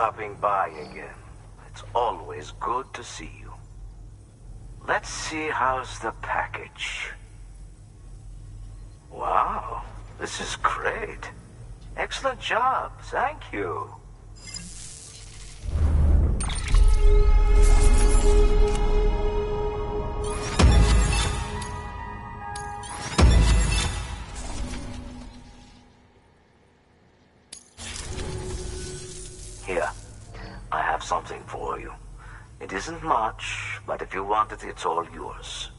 Dropping by again. It's always good to see you. Let's see how's the package. Wow, this is great. Excellent job. Thank you. You want it, it's all yours.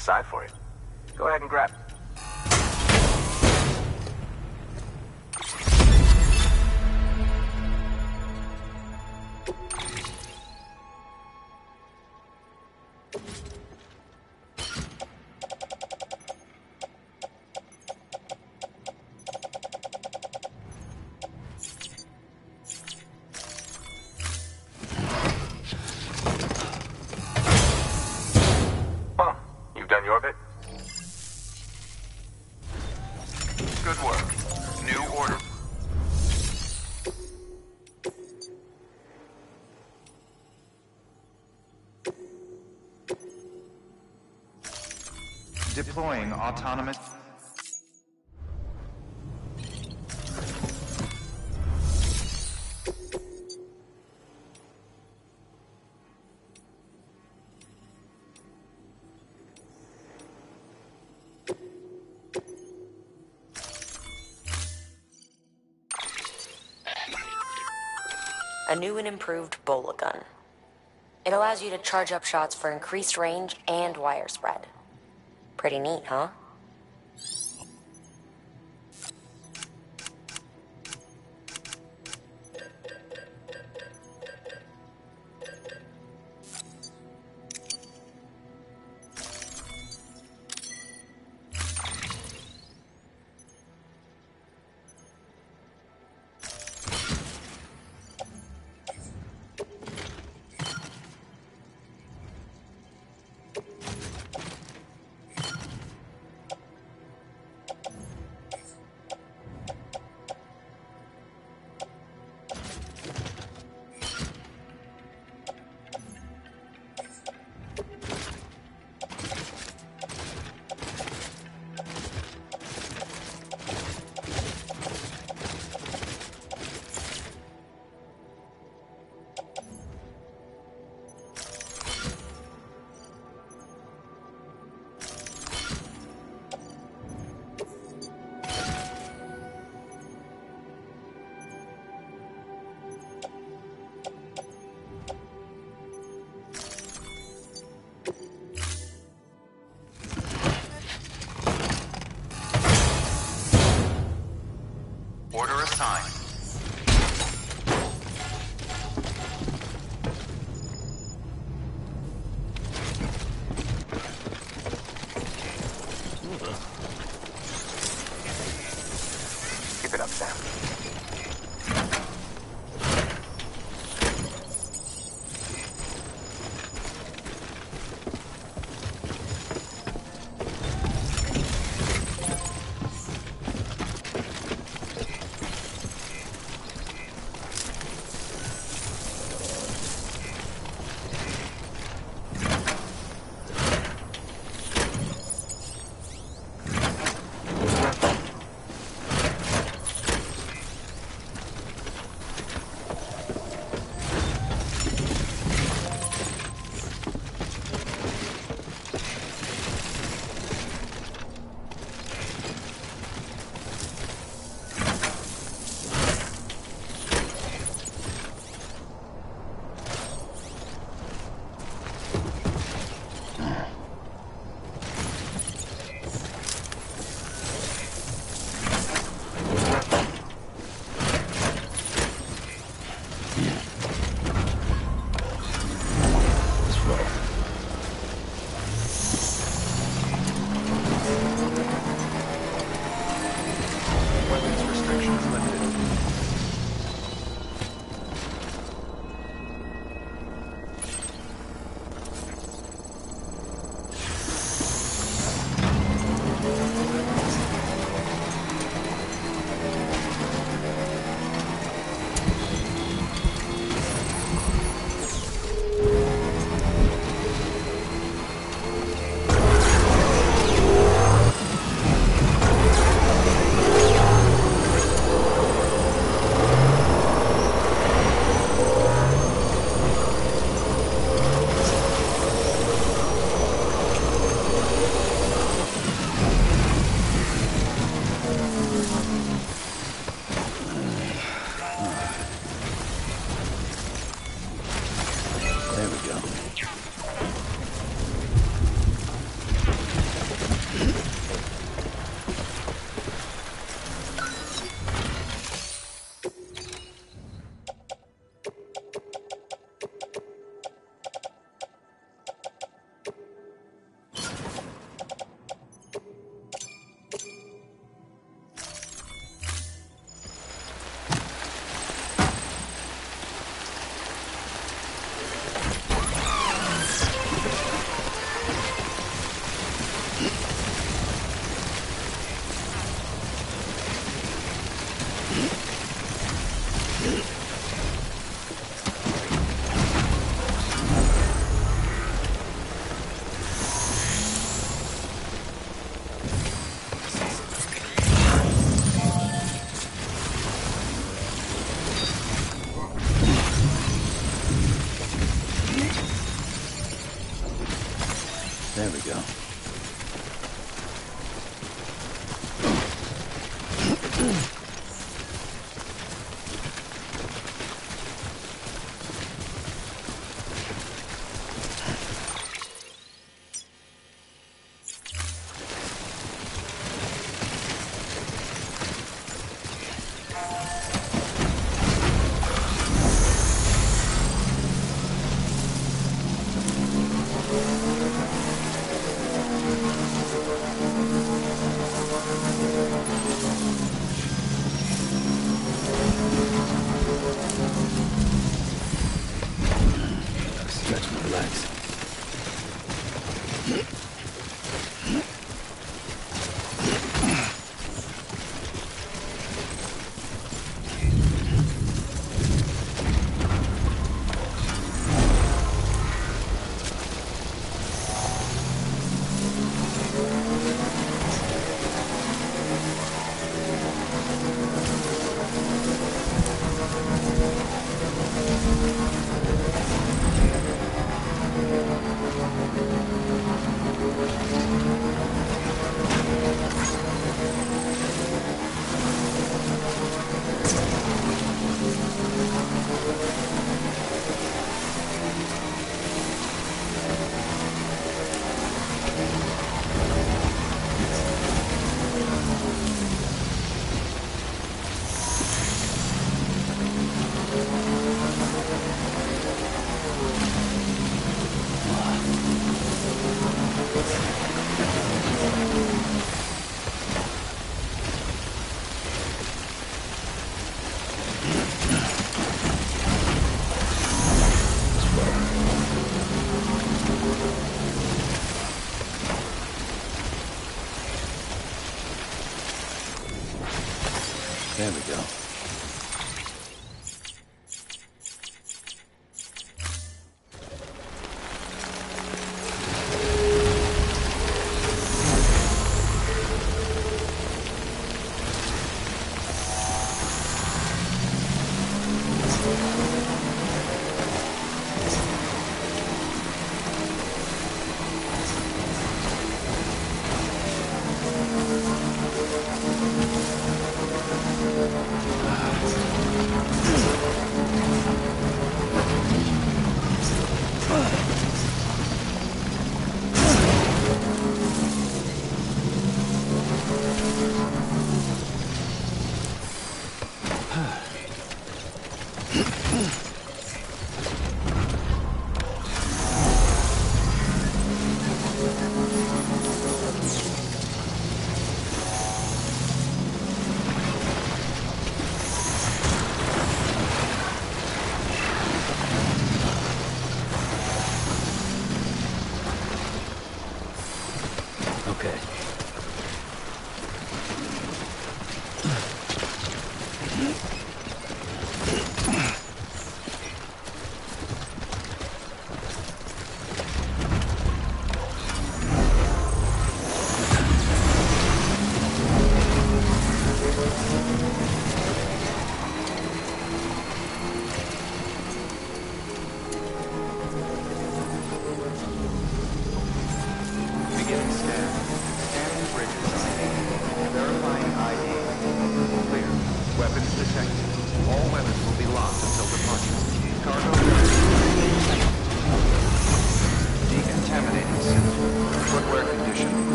aside autonomous a new and improved bola gun. It allows you to charge up shots for increased range and wire spread. Pretty neat, huh?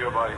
I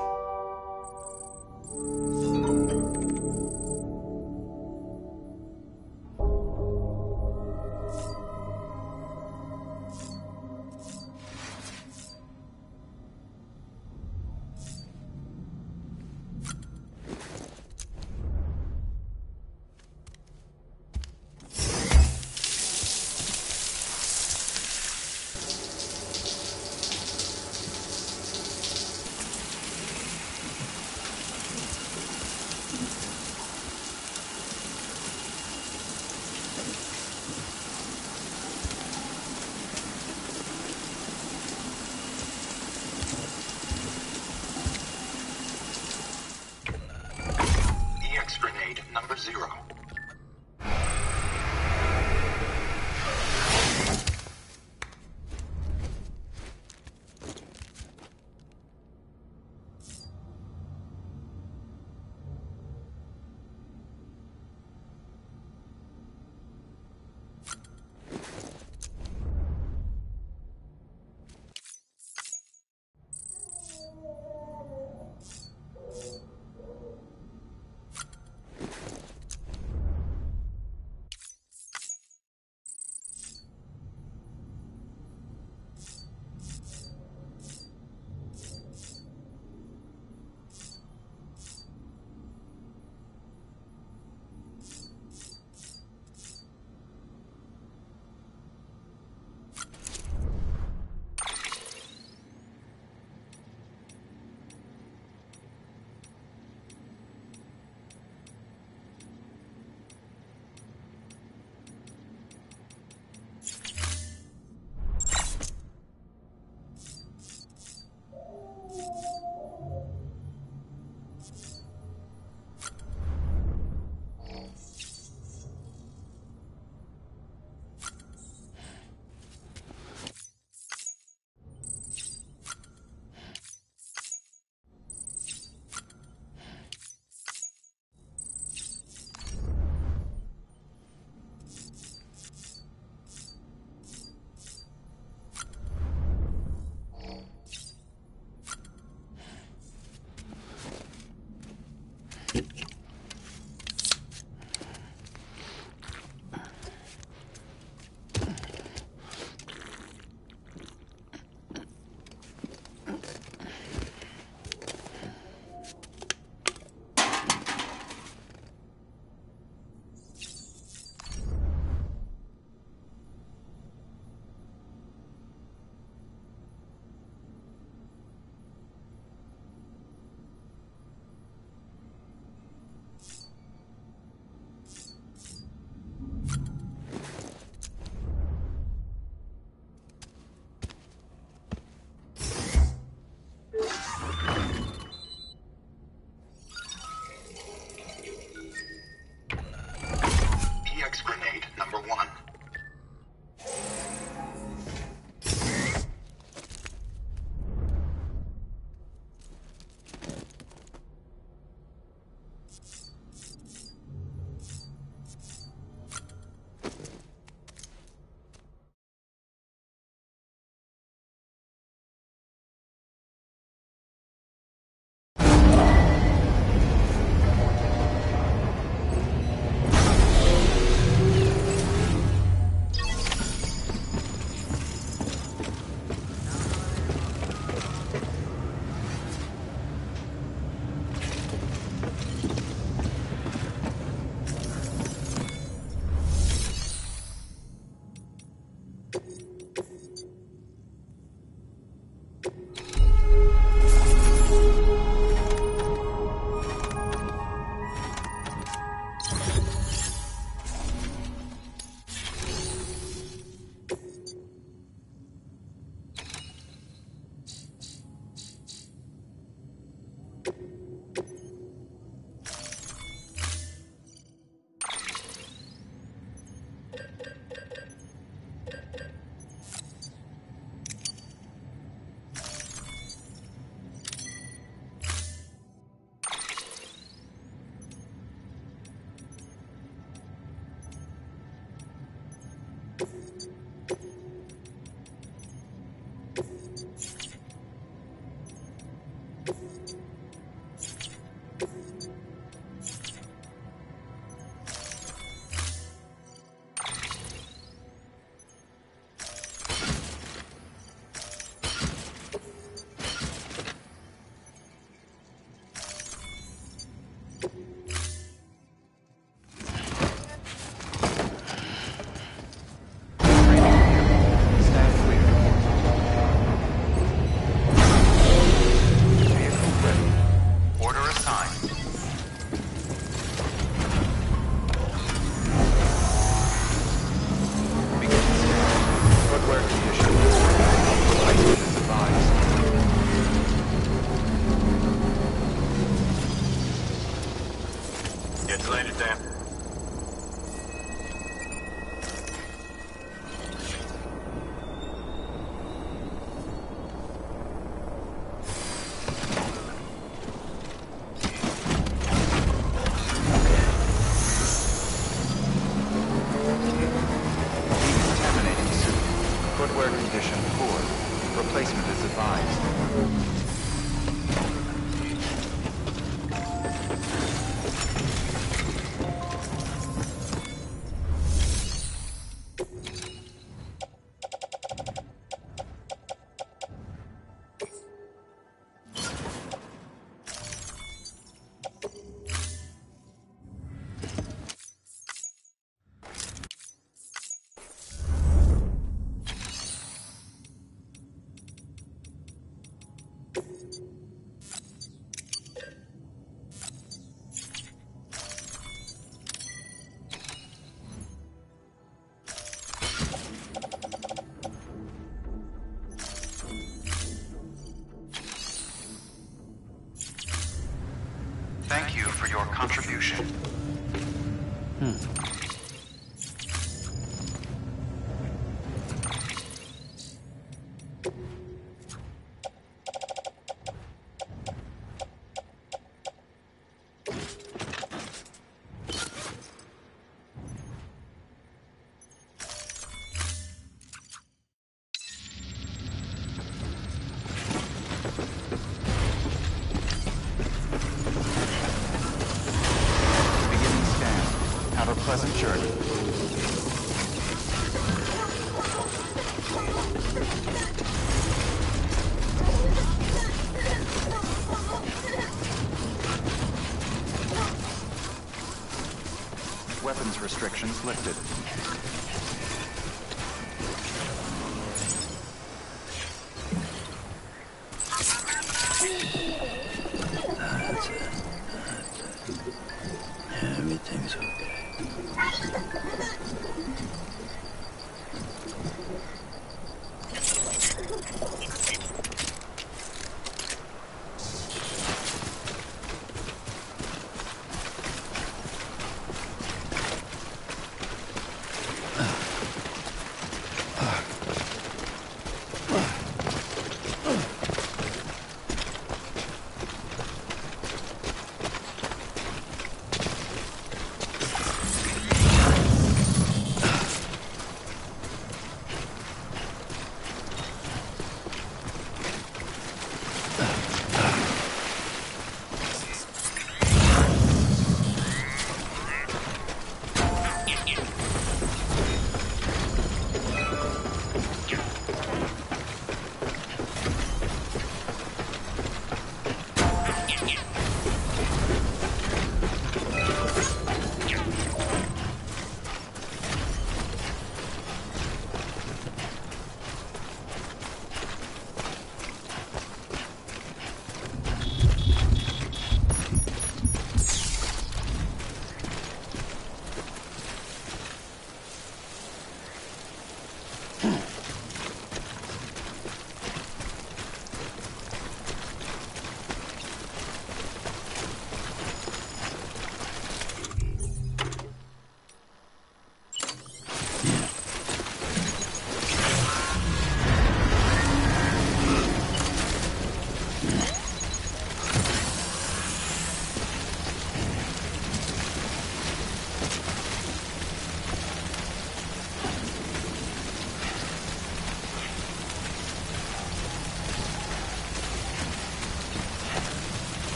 Restrictions lifted.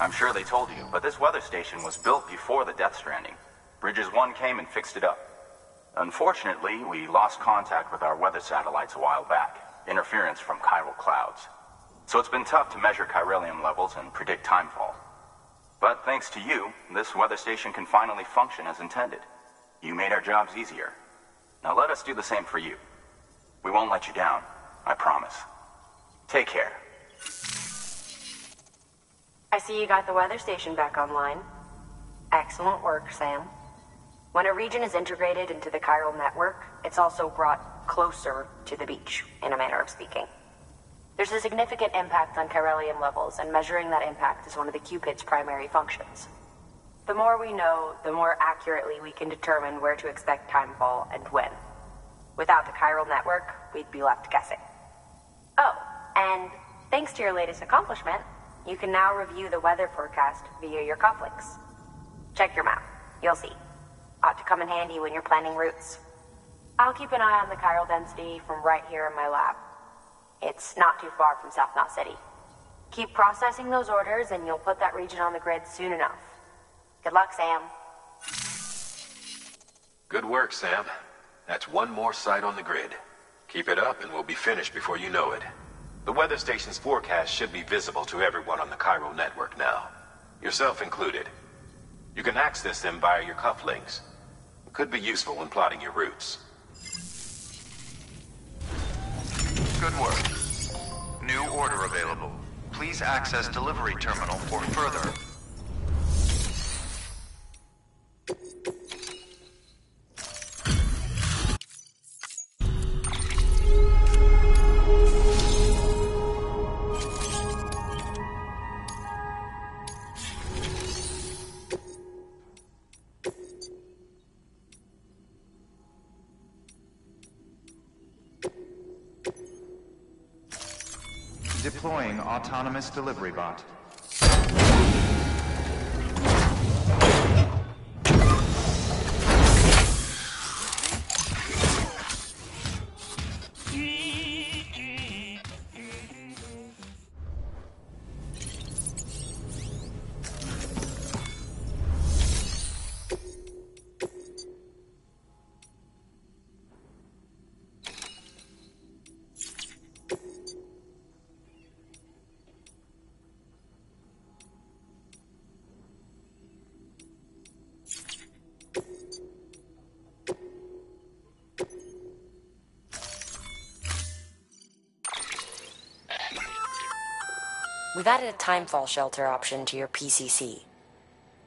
I'm sure they told you, but this weather station was built before the Death Stranding. Bridges 1 came and fixed it up. Unfortunately, we lost contact with our weather satellites a while back. Interference from chiral clouds. So it's been tough to measure chiralium levels and predict timefall. But thanks to you, this weather station can finally function as intended. You made our jobs easier. Now let us do the same for you. We won't let you down, I promise. Take care. I see you got the weather station back online. Excellent work, Sam. When a region is integrated into the chiral network, it's also brought closer to the beach, in a manner of speaking. There's a significant impact on chiralium levels, and measuring that impact is one of the Cupid's primary functions. The more we know, the more accurately we can determine where to expect timefall and when. Without the chiral network, we'd be left guessing. Oh, and thanks to your latest accomplishment, you can now review the weather forecast via your cufflinks. Check your map. You'll see. Ought to come in handy when you're planning routes. I'll keep an eye on the chiral density from right here in my lab. It's not too far from South Knot City. Keep processing those orders and you'll put that region on the grid soon enough. Good luck, Sam. Good work, Sam. That's one more site on the grid. Keep it up and we'll be finished before you know it. The weather station's forecast should be visible to everyone on the chiral network now. Yourself included. You can access them via your cufflinks. Could be useful when plotting your routes. Good work. New order available. Please access delivery terminal for further. Autonomous delivery bot. Added a timefall shelter option to your PCC.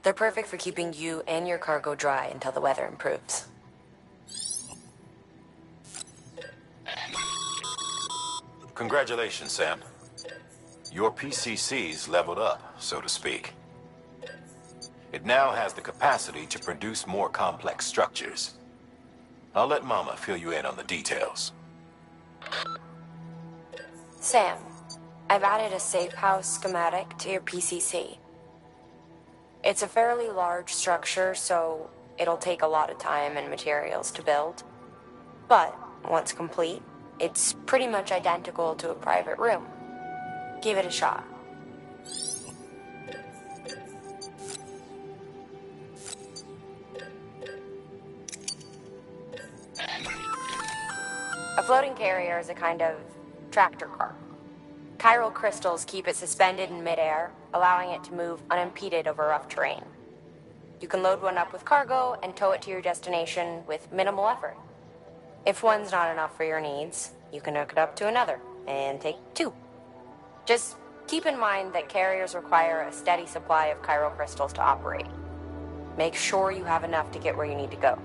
They're perfect for keeping you and your cargo dry until the weather improves. Congratulations, Sam. Your PCC's leveled up, so to speak. It now has the capacity to produce more complex structures. I'll let Mama fill you in on the details. Sam, I've added a safe house schematic to your PCC. It's a fairly large structure, so it'll take a lot of time and materials to build. But once complete, it's pretty much identical to a private room. Give it a shot. A floating carrier is a kind of tractor car. Chiral crystals keep it suspended in midair, allowing it to move unimpeded over rough terrain. You can load one up with cargo and tow it to your destination with minimal effort. If one's not enough for your needs, you can hook it up to another and take two. Just keep in mind that carriers require a steady supply of chiral crystals to operate. Make sure you have enough to get where you need to go.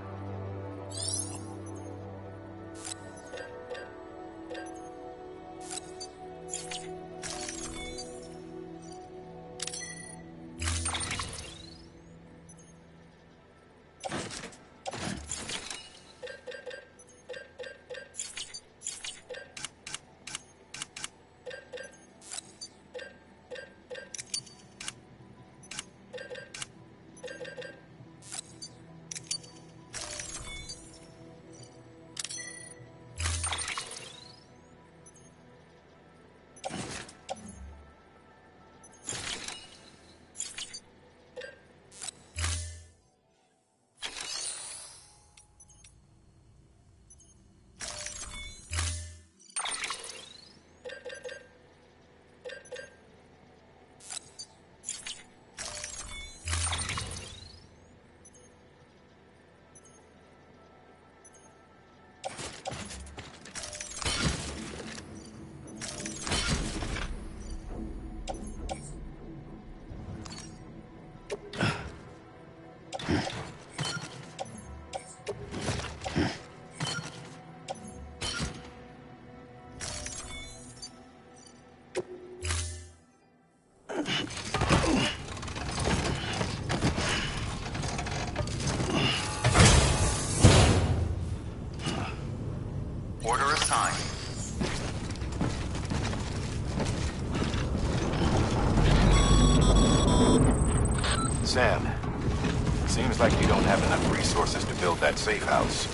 Build that safe house.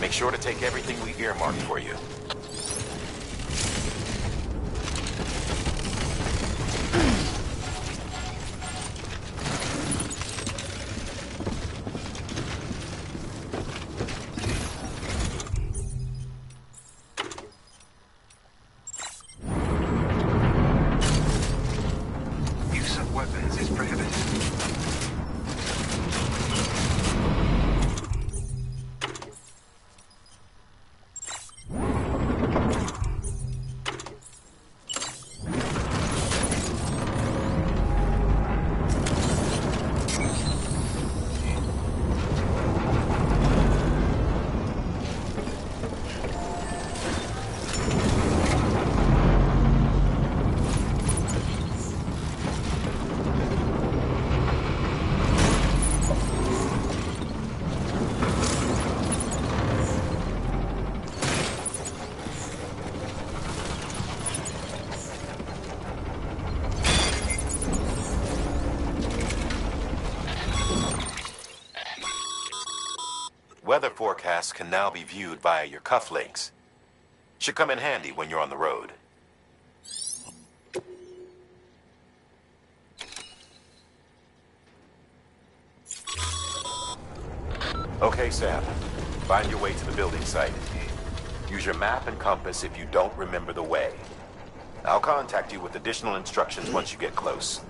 Make sure to take everything we earmarked for you. Forecasts can now be viewed via your cufflinks. Should come in handy when you're on the road. Okay, Sam. Find your way to the building site. Use your map and compass if you don't remember the way. I'll contact you with additional instructions once you get close.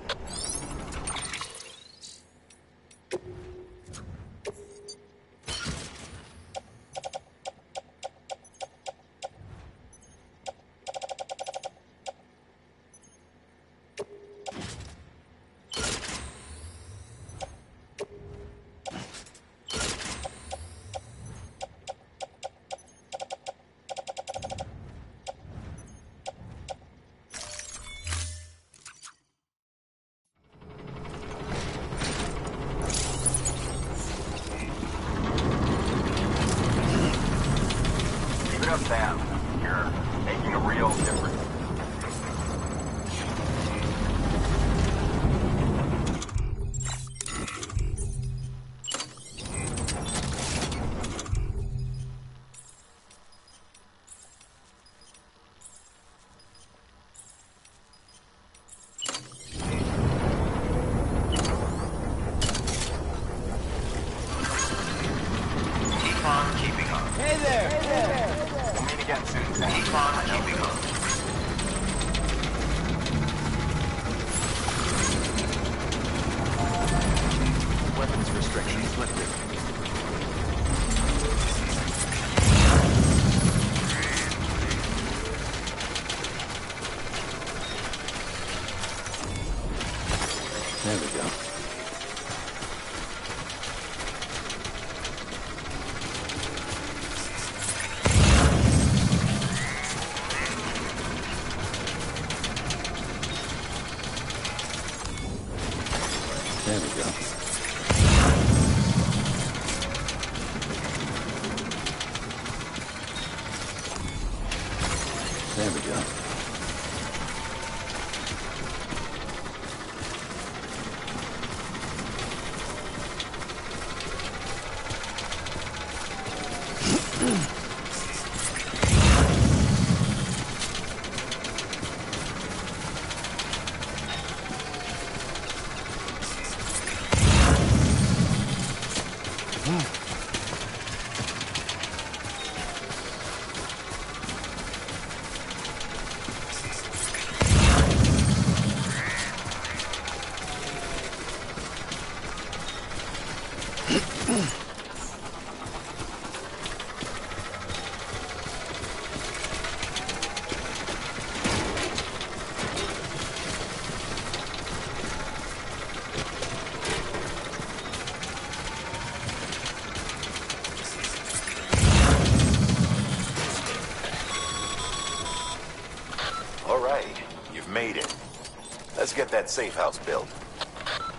Let's get that safe house built.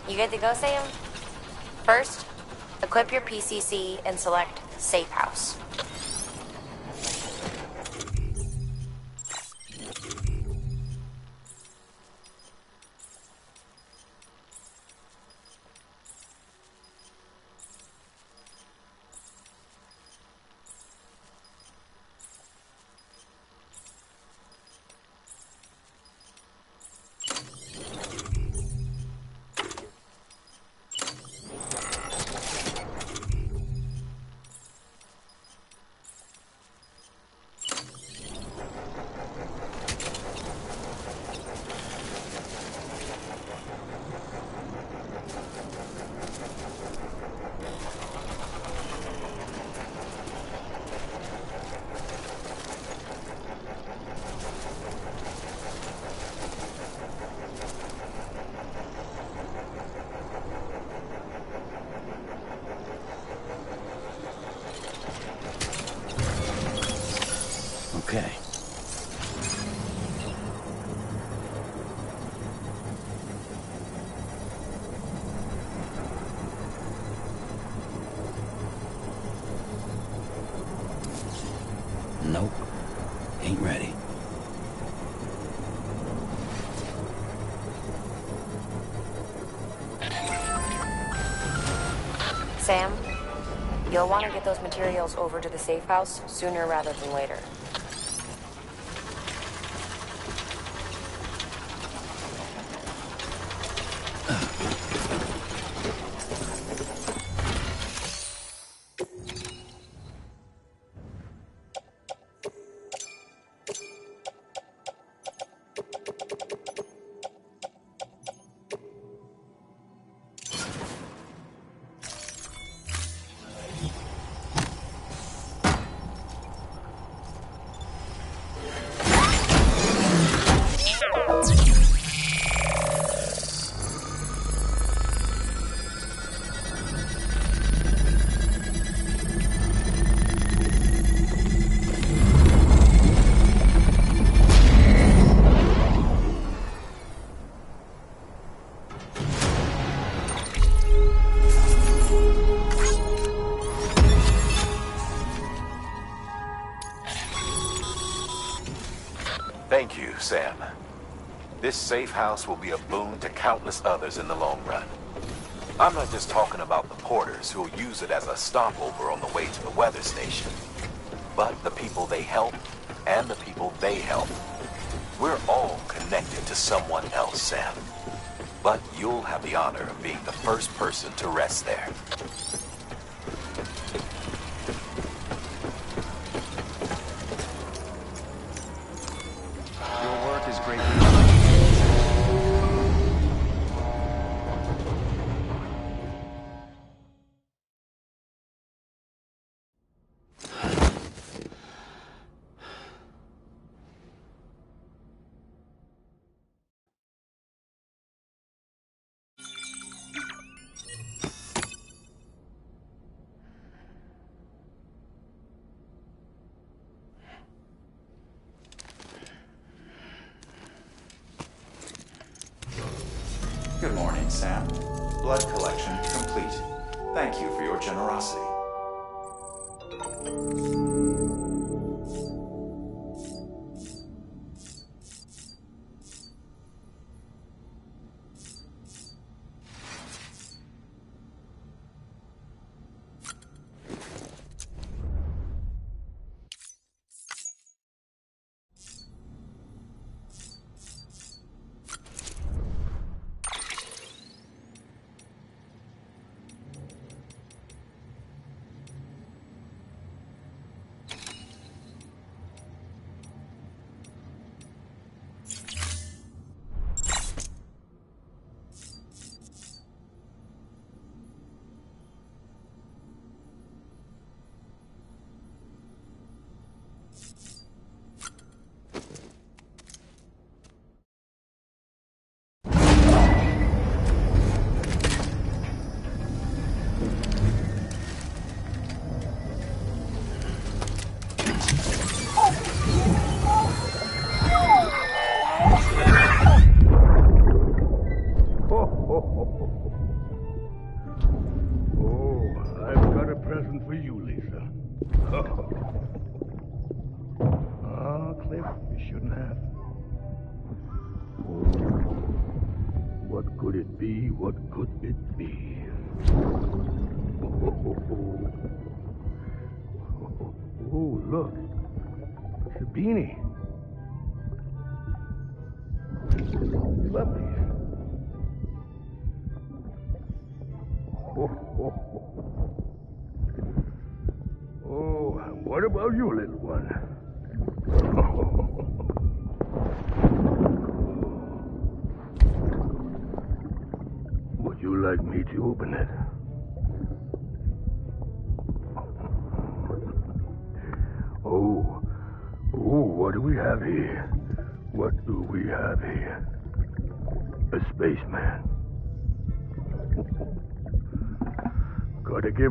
You good to go, Sam? First, equip your PCC and select materials over to the safe house sooner rather than later. Safe house will be a boon to countless others in the long run. I'm not just talking about the porters who'll use it as a stopover on the way to the weather station, but the people they help and the people they help. We're all connected to someone else, Sam. But you'll have the honor of being the first person to rest there.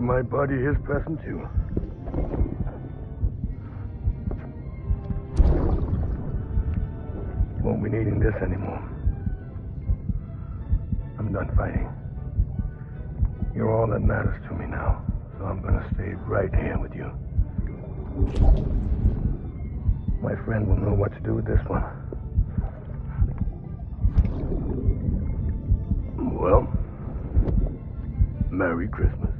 Give my buddy his present too. Won't be needing this anymore. I'm done fighting. You're all that matters to me now, so I'm gonna stay right here with you. My friend will know what to do with this one. Well, Merry Christmas.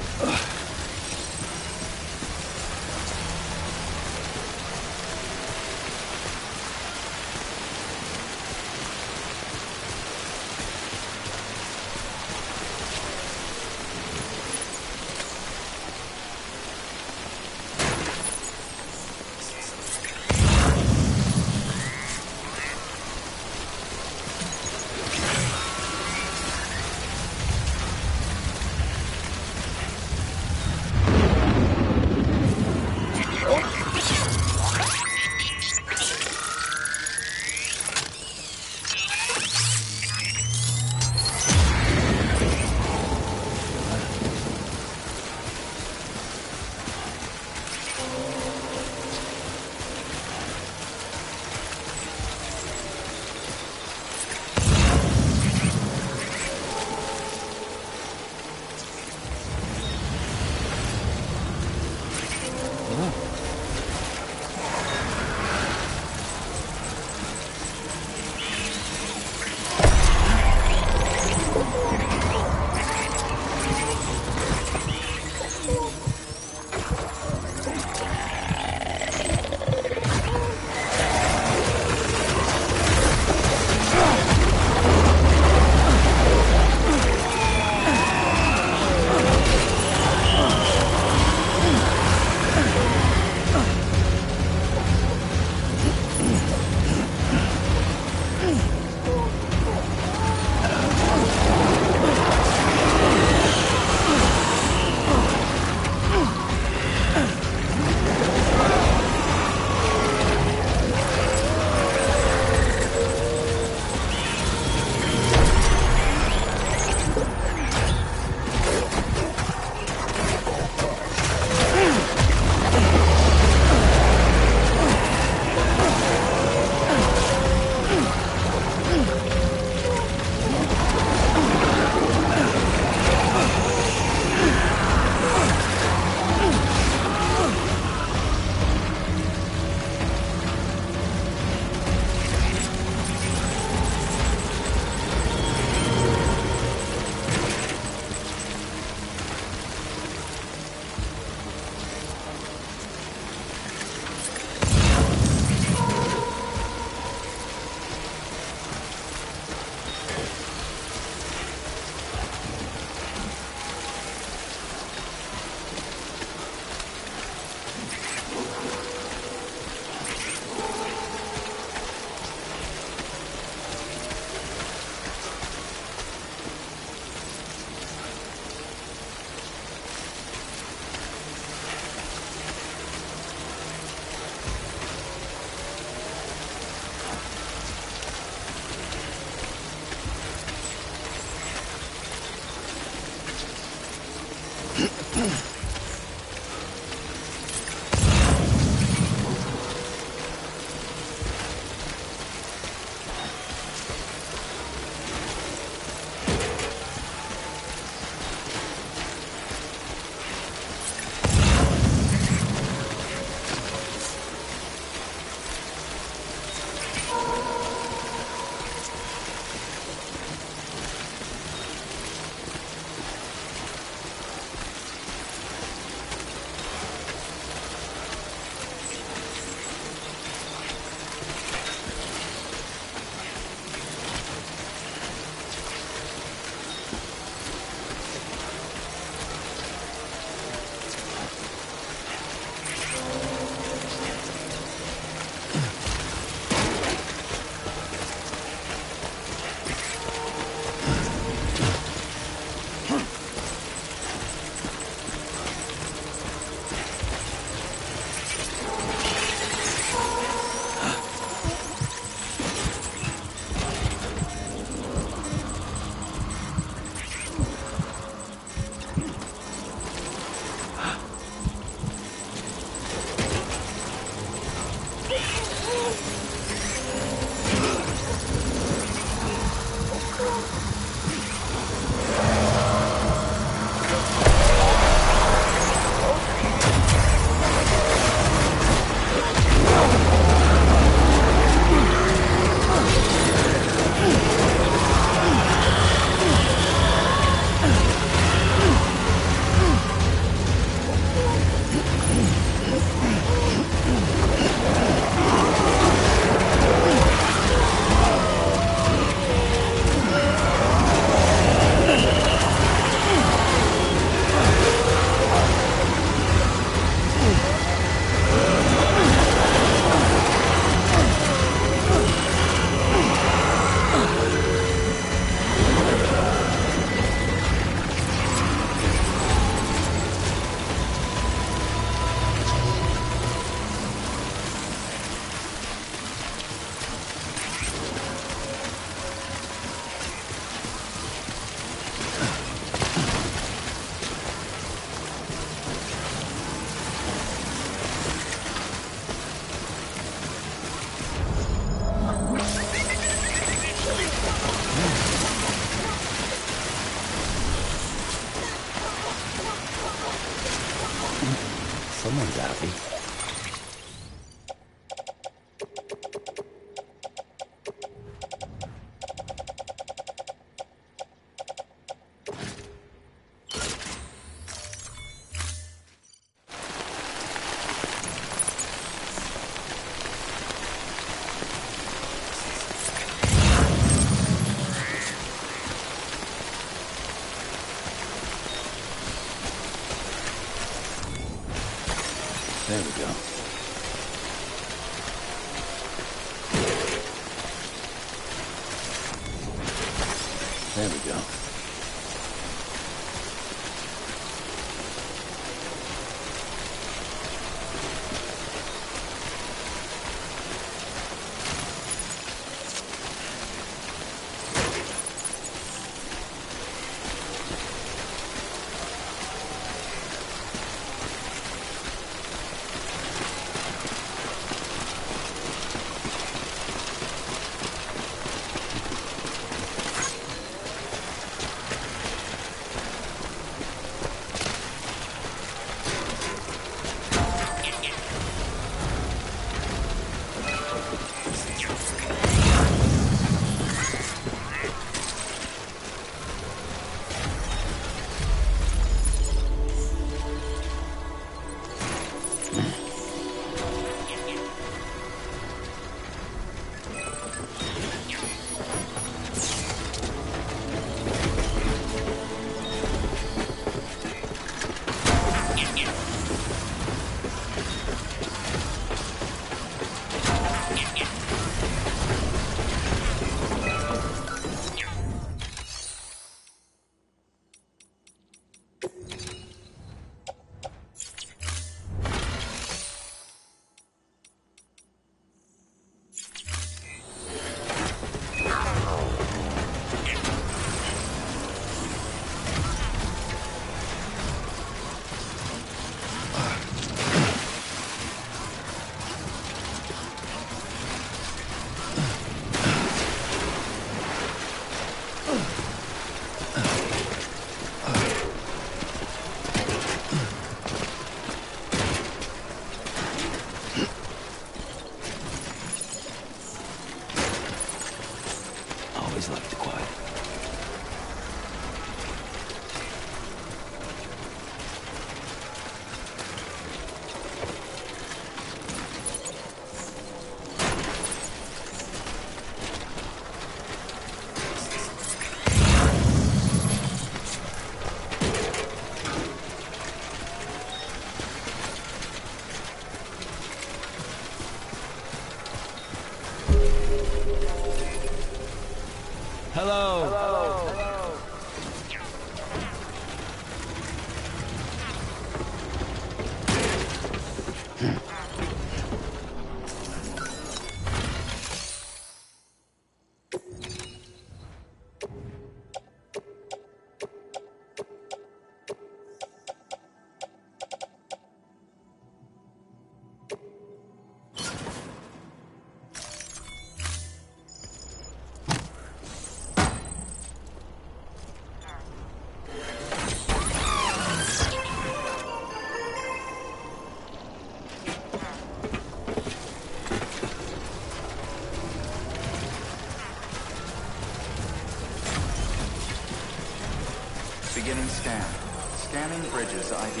Scanning bridges ID.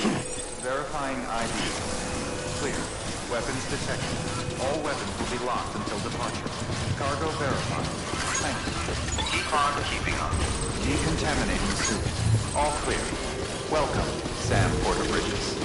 Verifying ID. Clear. Weapons detected. All weapons will be locked until departure. Cargo verified. Thank you. Keep on keeping on. Decontaminating suit. All clear. Welcome, Sam Porter Bridges.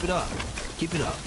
Keep it up. Keep it up.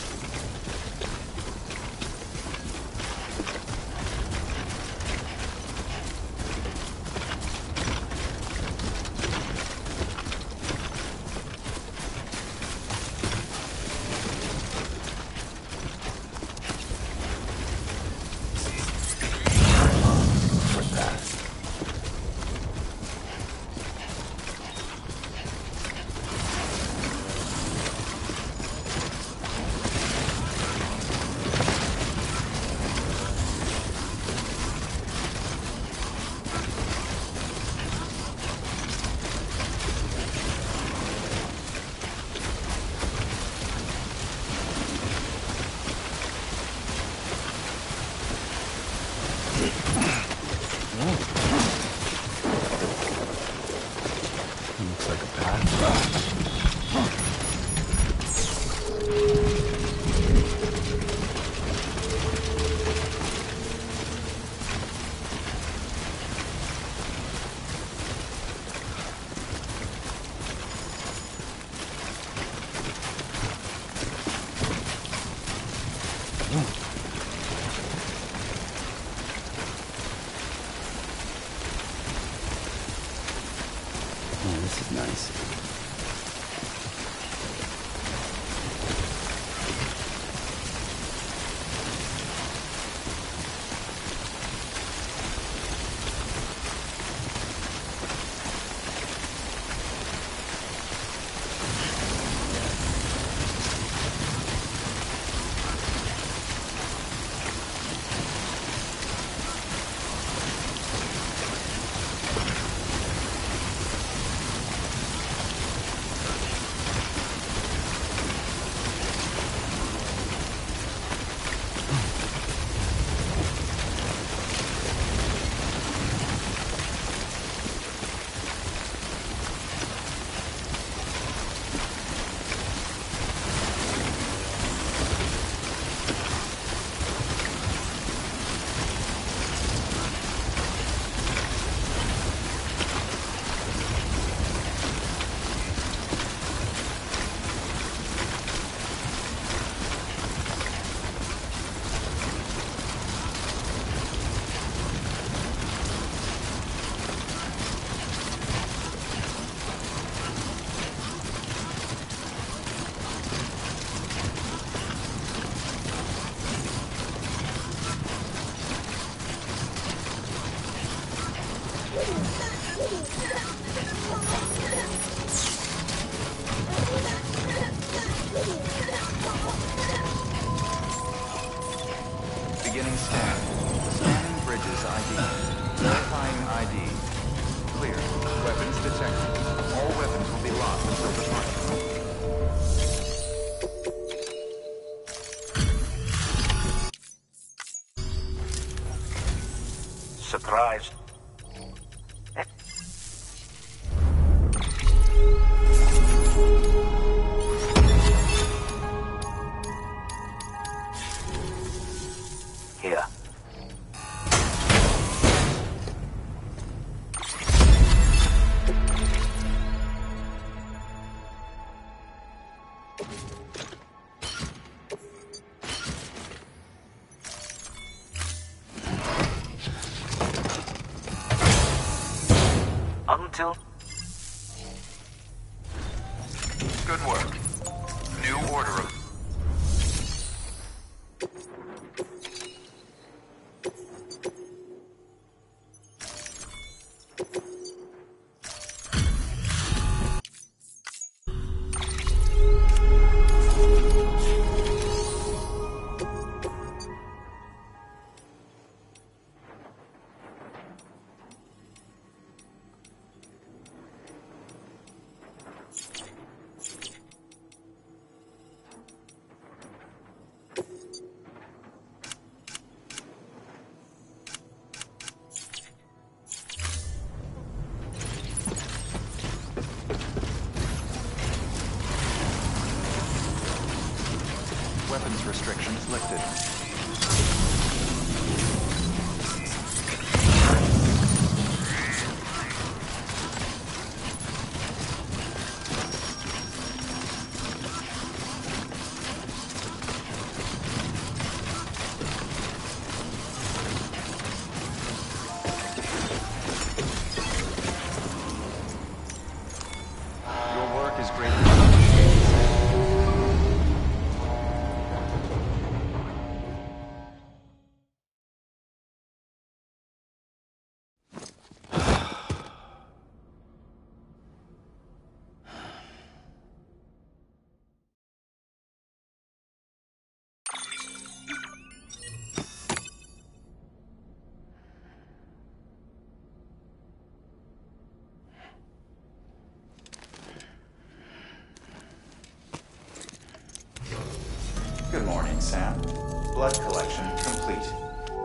Restrictions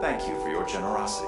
Thank you for your generosity.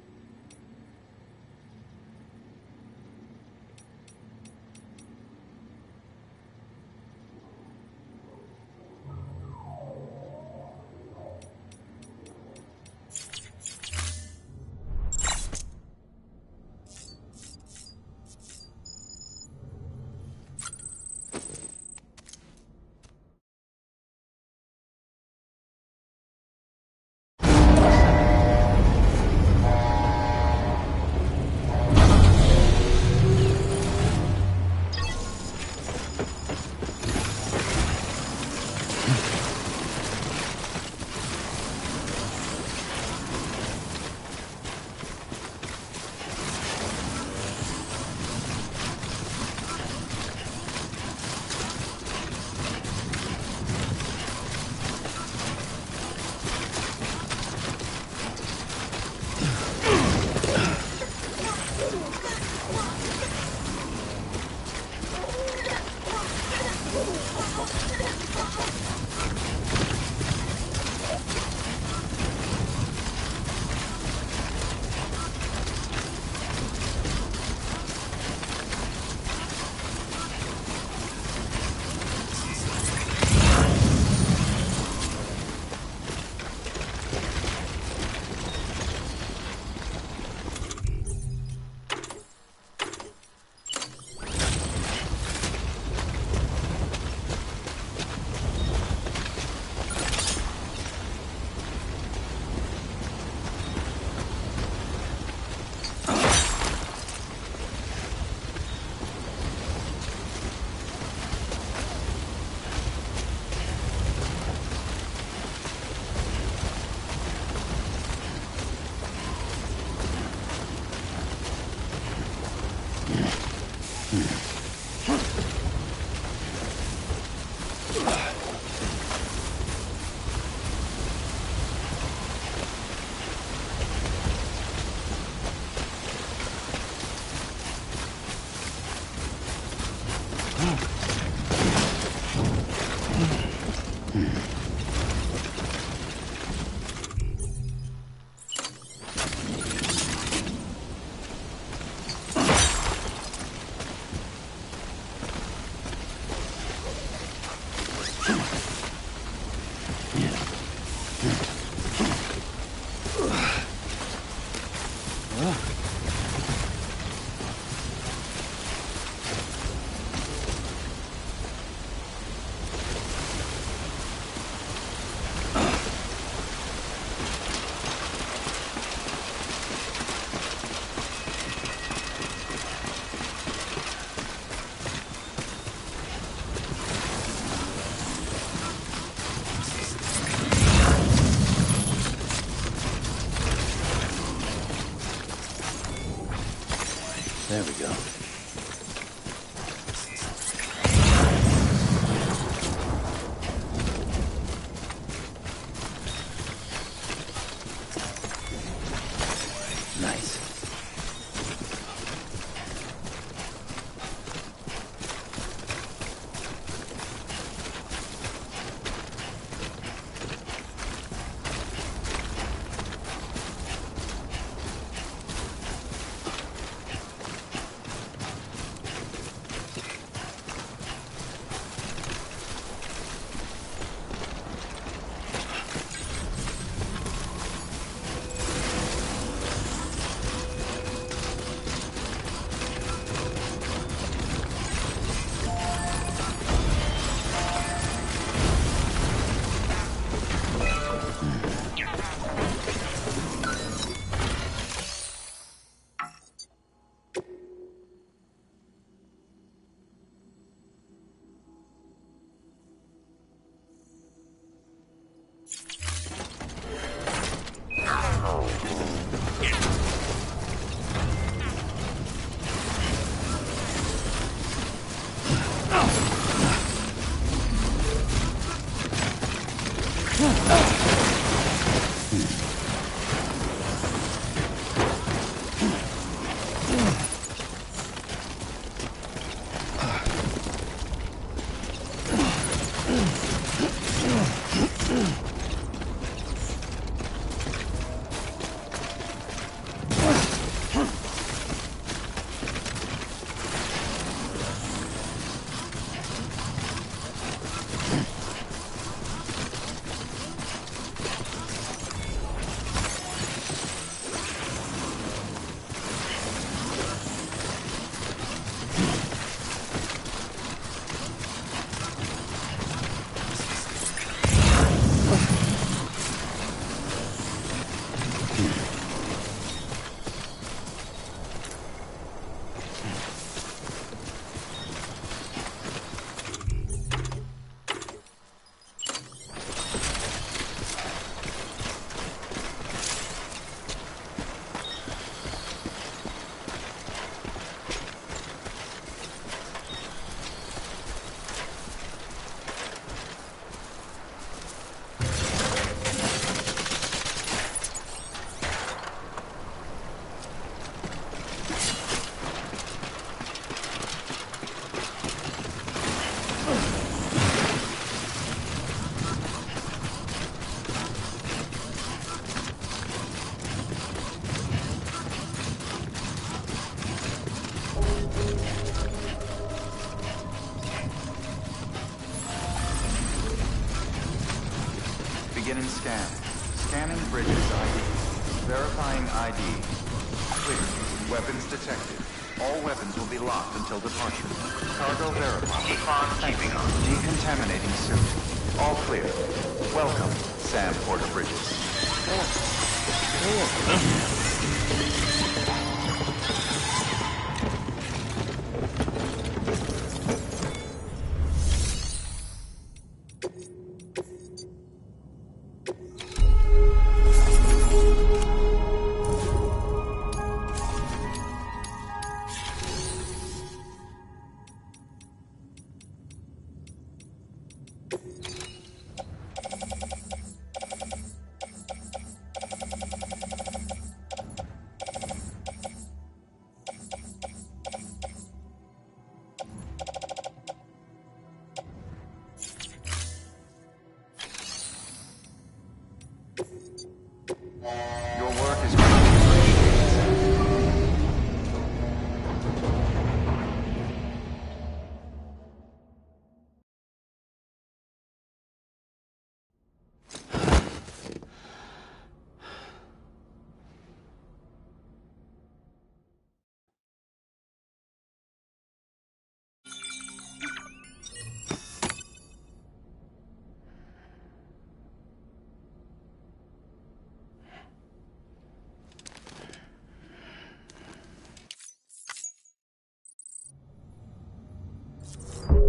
until departure.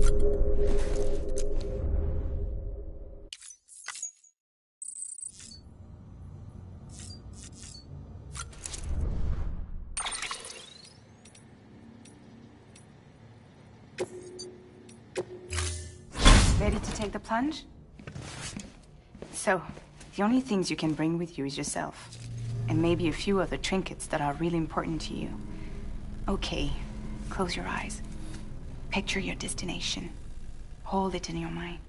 Ready to take the plunge? So, the only things you can bring with you is yourself. And maybe a few other trinkets that are really important to you. Okay, close your eyes. Picture your destination. Hold it in your mind.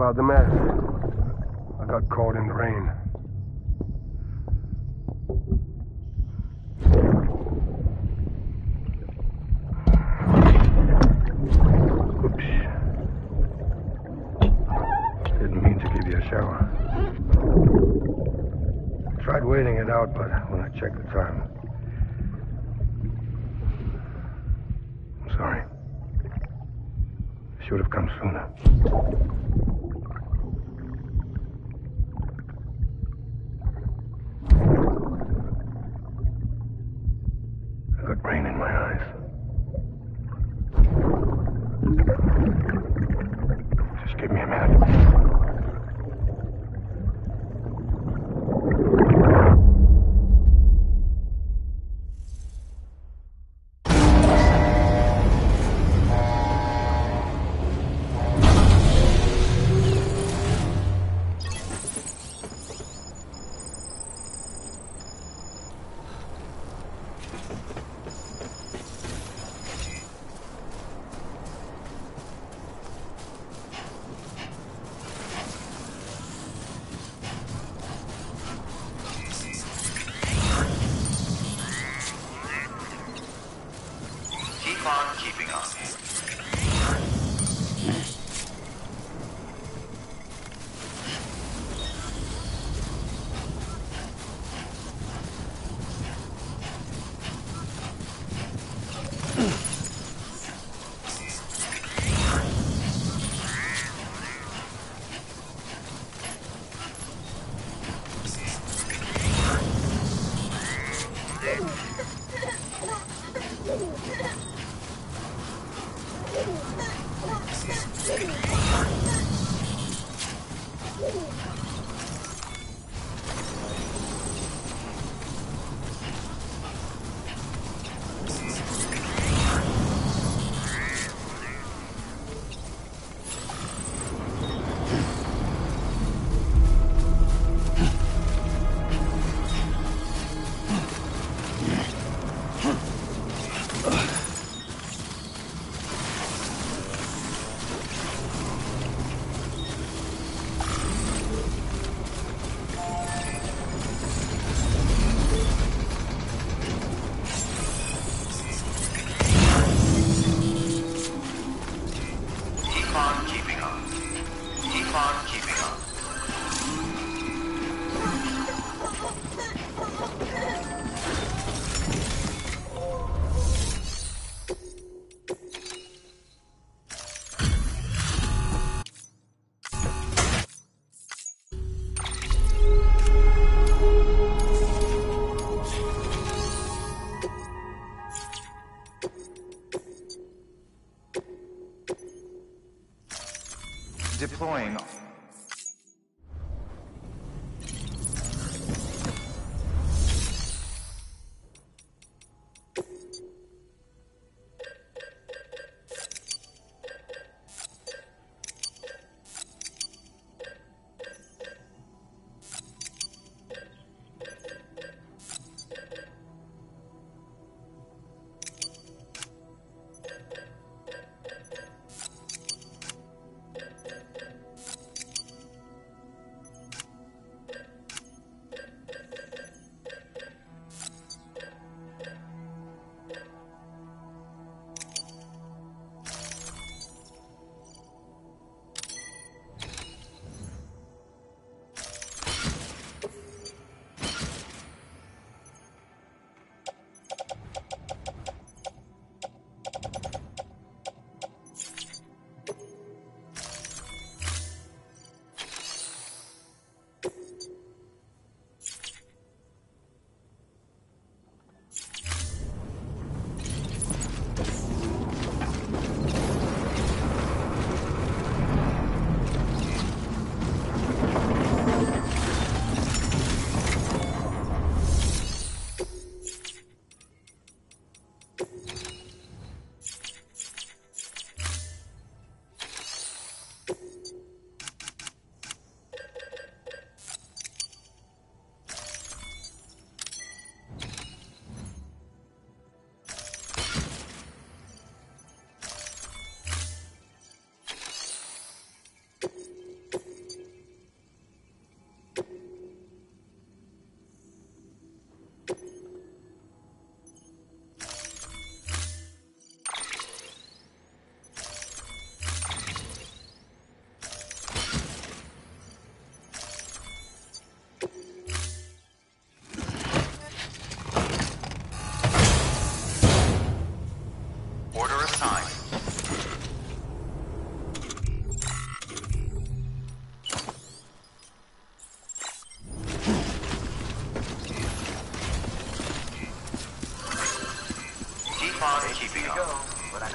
About the mess.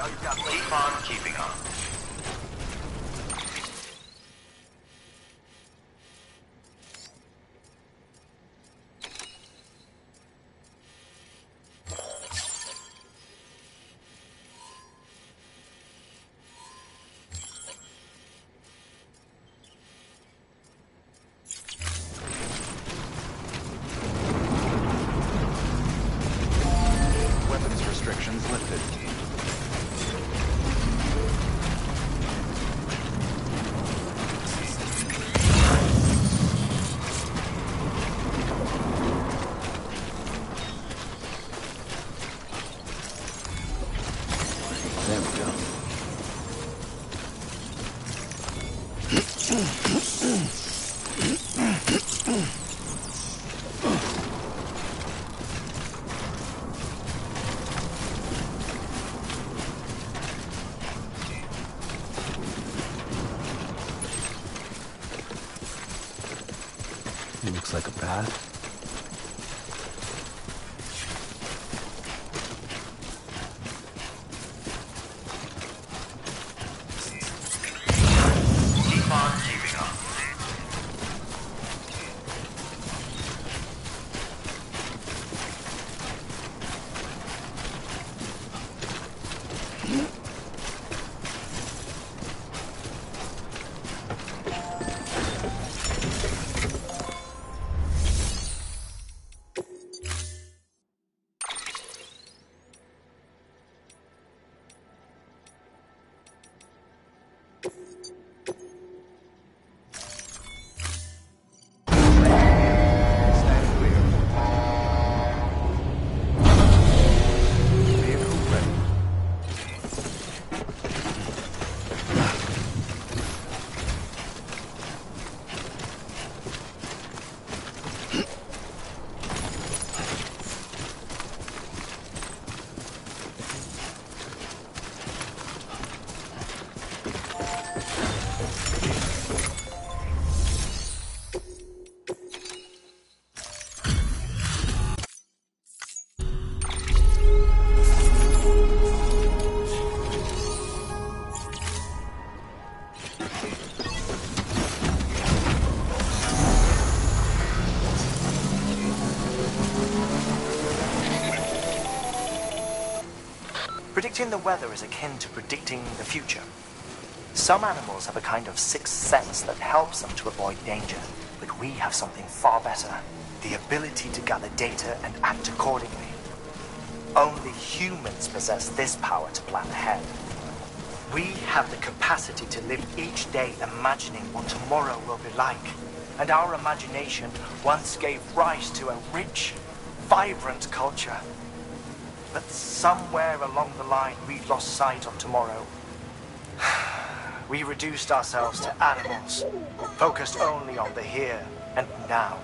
Keep on keeping Predicting the weather is akin to predicting the future. Some animals have a kind of sixth sense that helps them to avoid danger, but we have something far better the ability to gather data and act accordingly. Only humans possess this power to plan ahead. We have the capacity to live each day imagining what tomorrow will be like. And our imagination once gave rise to a rich, vibrant culture. But somewhere along the line, we lost sight of tomorrow. We reduced ourselves to animals, focused only on the here and now.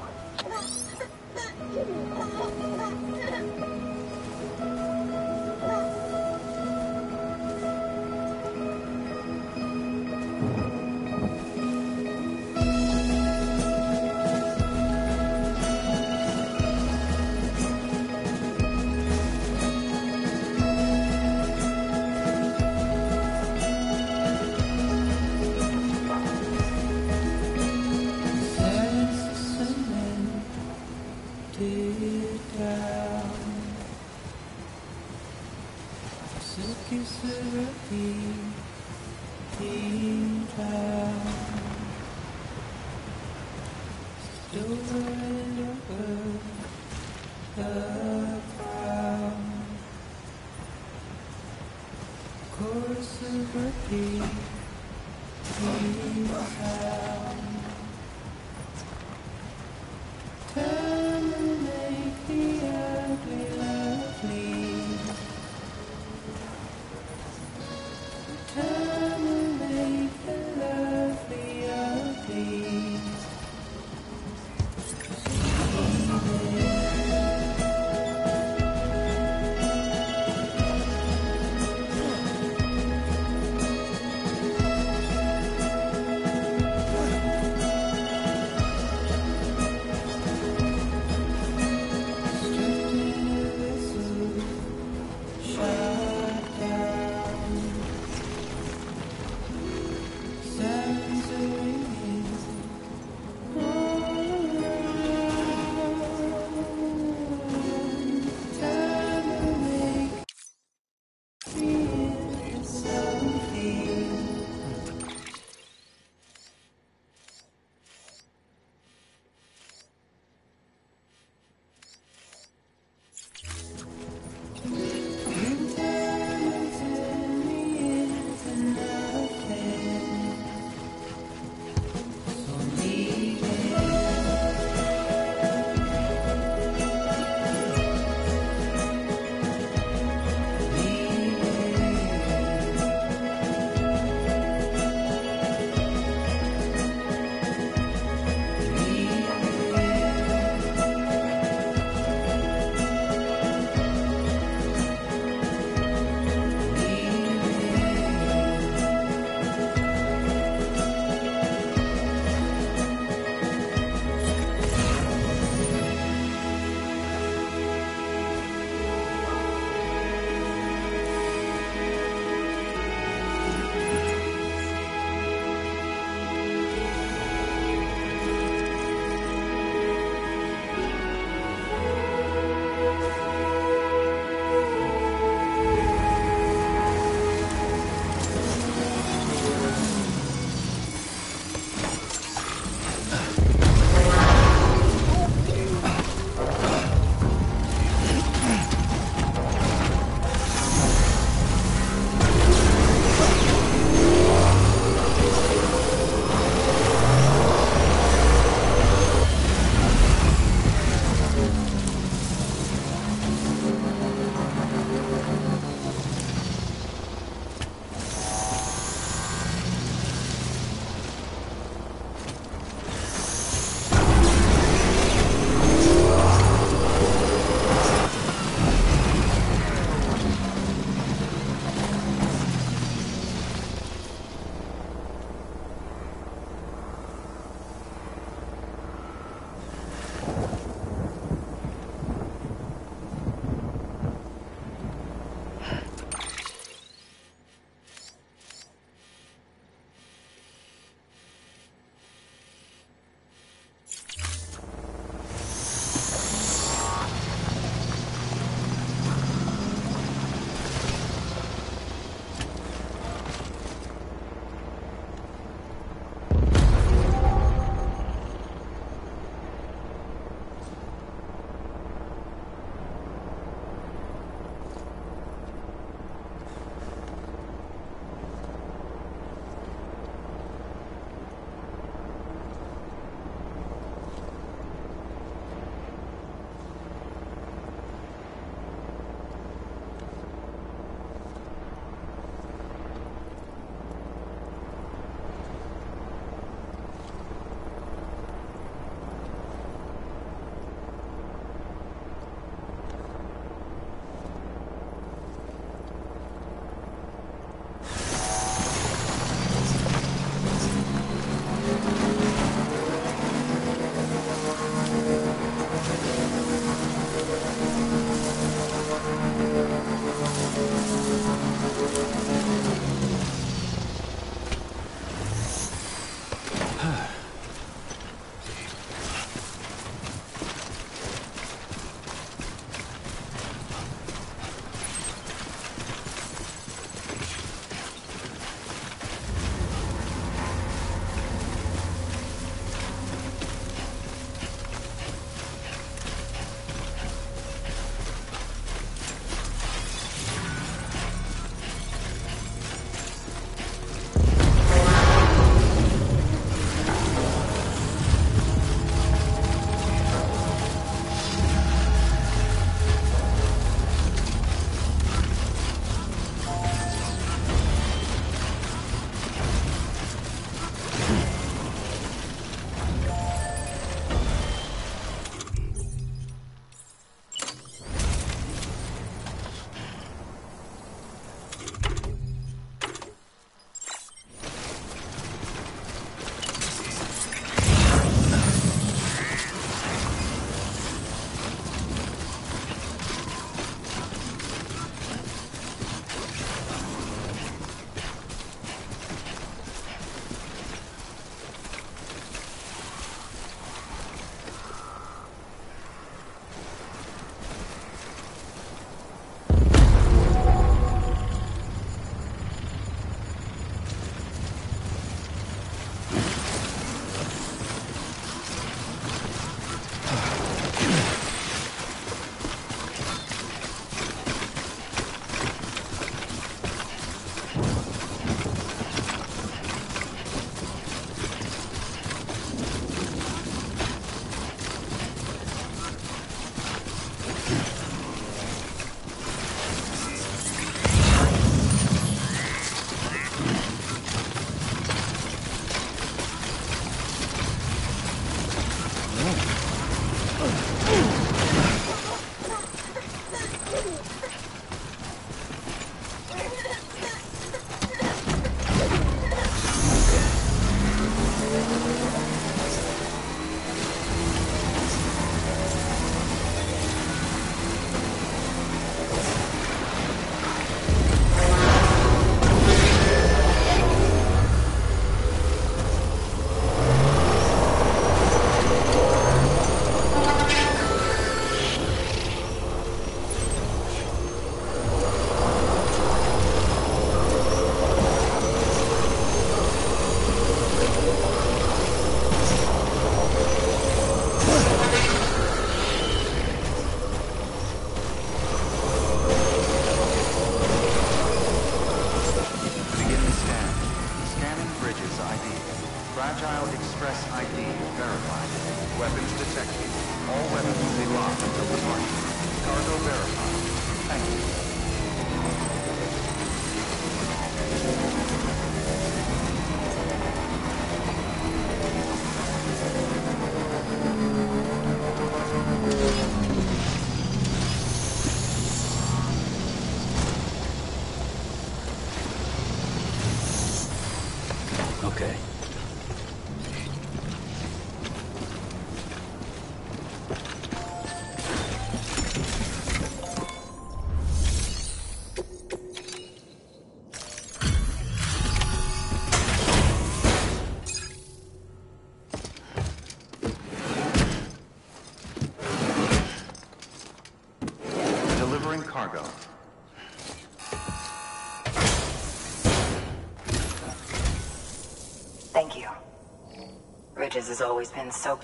Has always been so...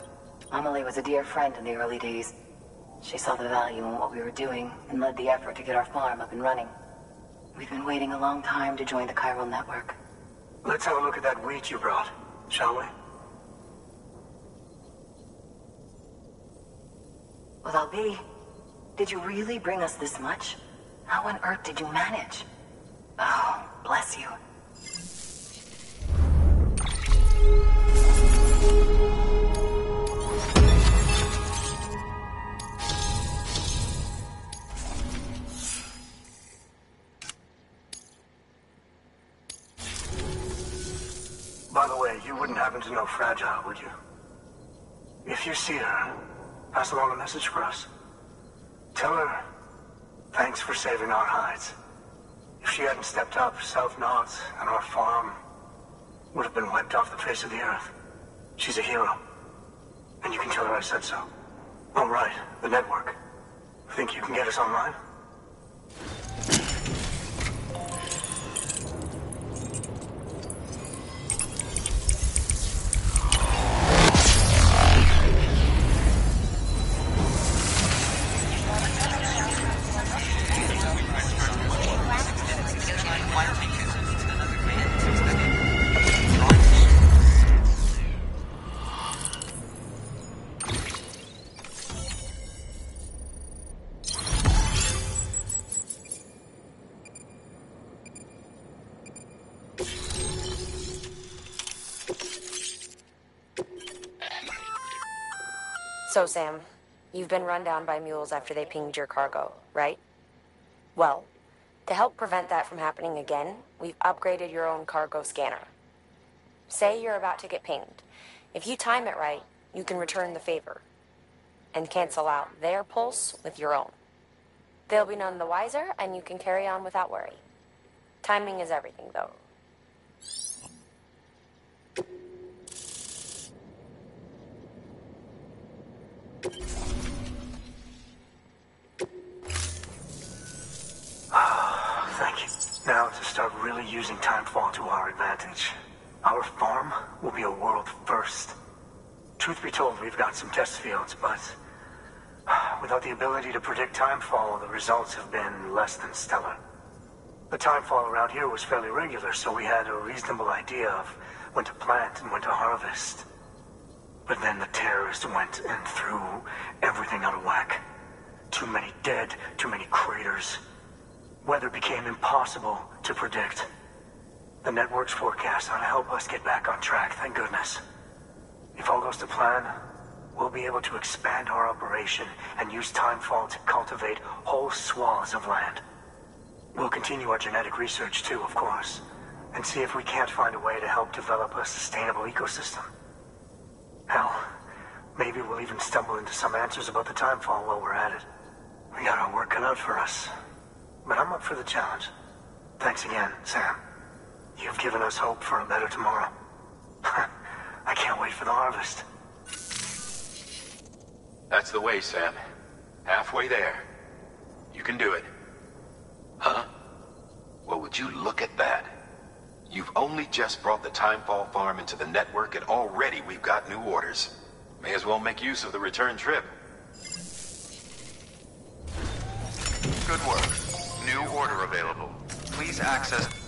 Amelie was a dear friend in the early days. She saw the value in what we were doing and led the effort to get our farm up and running. We've been waiting a long time to join the chiral network. Let's have a look at that wheat you brought, shall we? Well, I'll be. Did you really bring us this much? How on earth did you manage? Face of the earth. She's a hero. Sam, you've been run down by mules after they pinged your cargo, right? Well, to help prevent that from happening again, we've upgraded your own cargo scanner. Say you're about to get pinged. If you time it right, you can return the favor and cancel out their pulse with your own. They'll be none the wiser, and you can carry on without worry. Timing is everything, though. Thank you. Now to start really using Timefall to our advantage. Our farm will be a world first. Truth be told, we've got some test fields, but without the ability to predict timefall, the results have been less than stellar. The timefall around here was fairly regular, so we had a reasonable idea of when to plant and when to harvest. But then the terrorists went and threw everything out of whack. Too many dead, too many craters. Weather became impossible to predict. The network's forecast ought to help us get back on track, thank goodness. If all goes to plan, we'll be able to expand our operation and use Timefall to cultivate whole swaths of land. We'll continue our genetic research too, of course, and see if we can't find a way to help develop a sustainable ecosystem. Hell, maybe we'll even stumble into some answers about the Timefall while we're at it. We got our work cut out for us, but I'm up for the challenge. Thanks again, Sam. You've given us hope for a better tomorrow. I can't wait for the harvest. That's the way, Sam. Halfway there. You can do it. Huh? Well, would you look at that? You've only just brought the Timefall farm into the network, and already we've got new orders. May as well make use of the return trip. Good work. New order available. Please access...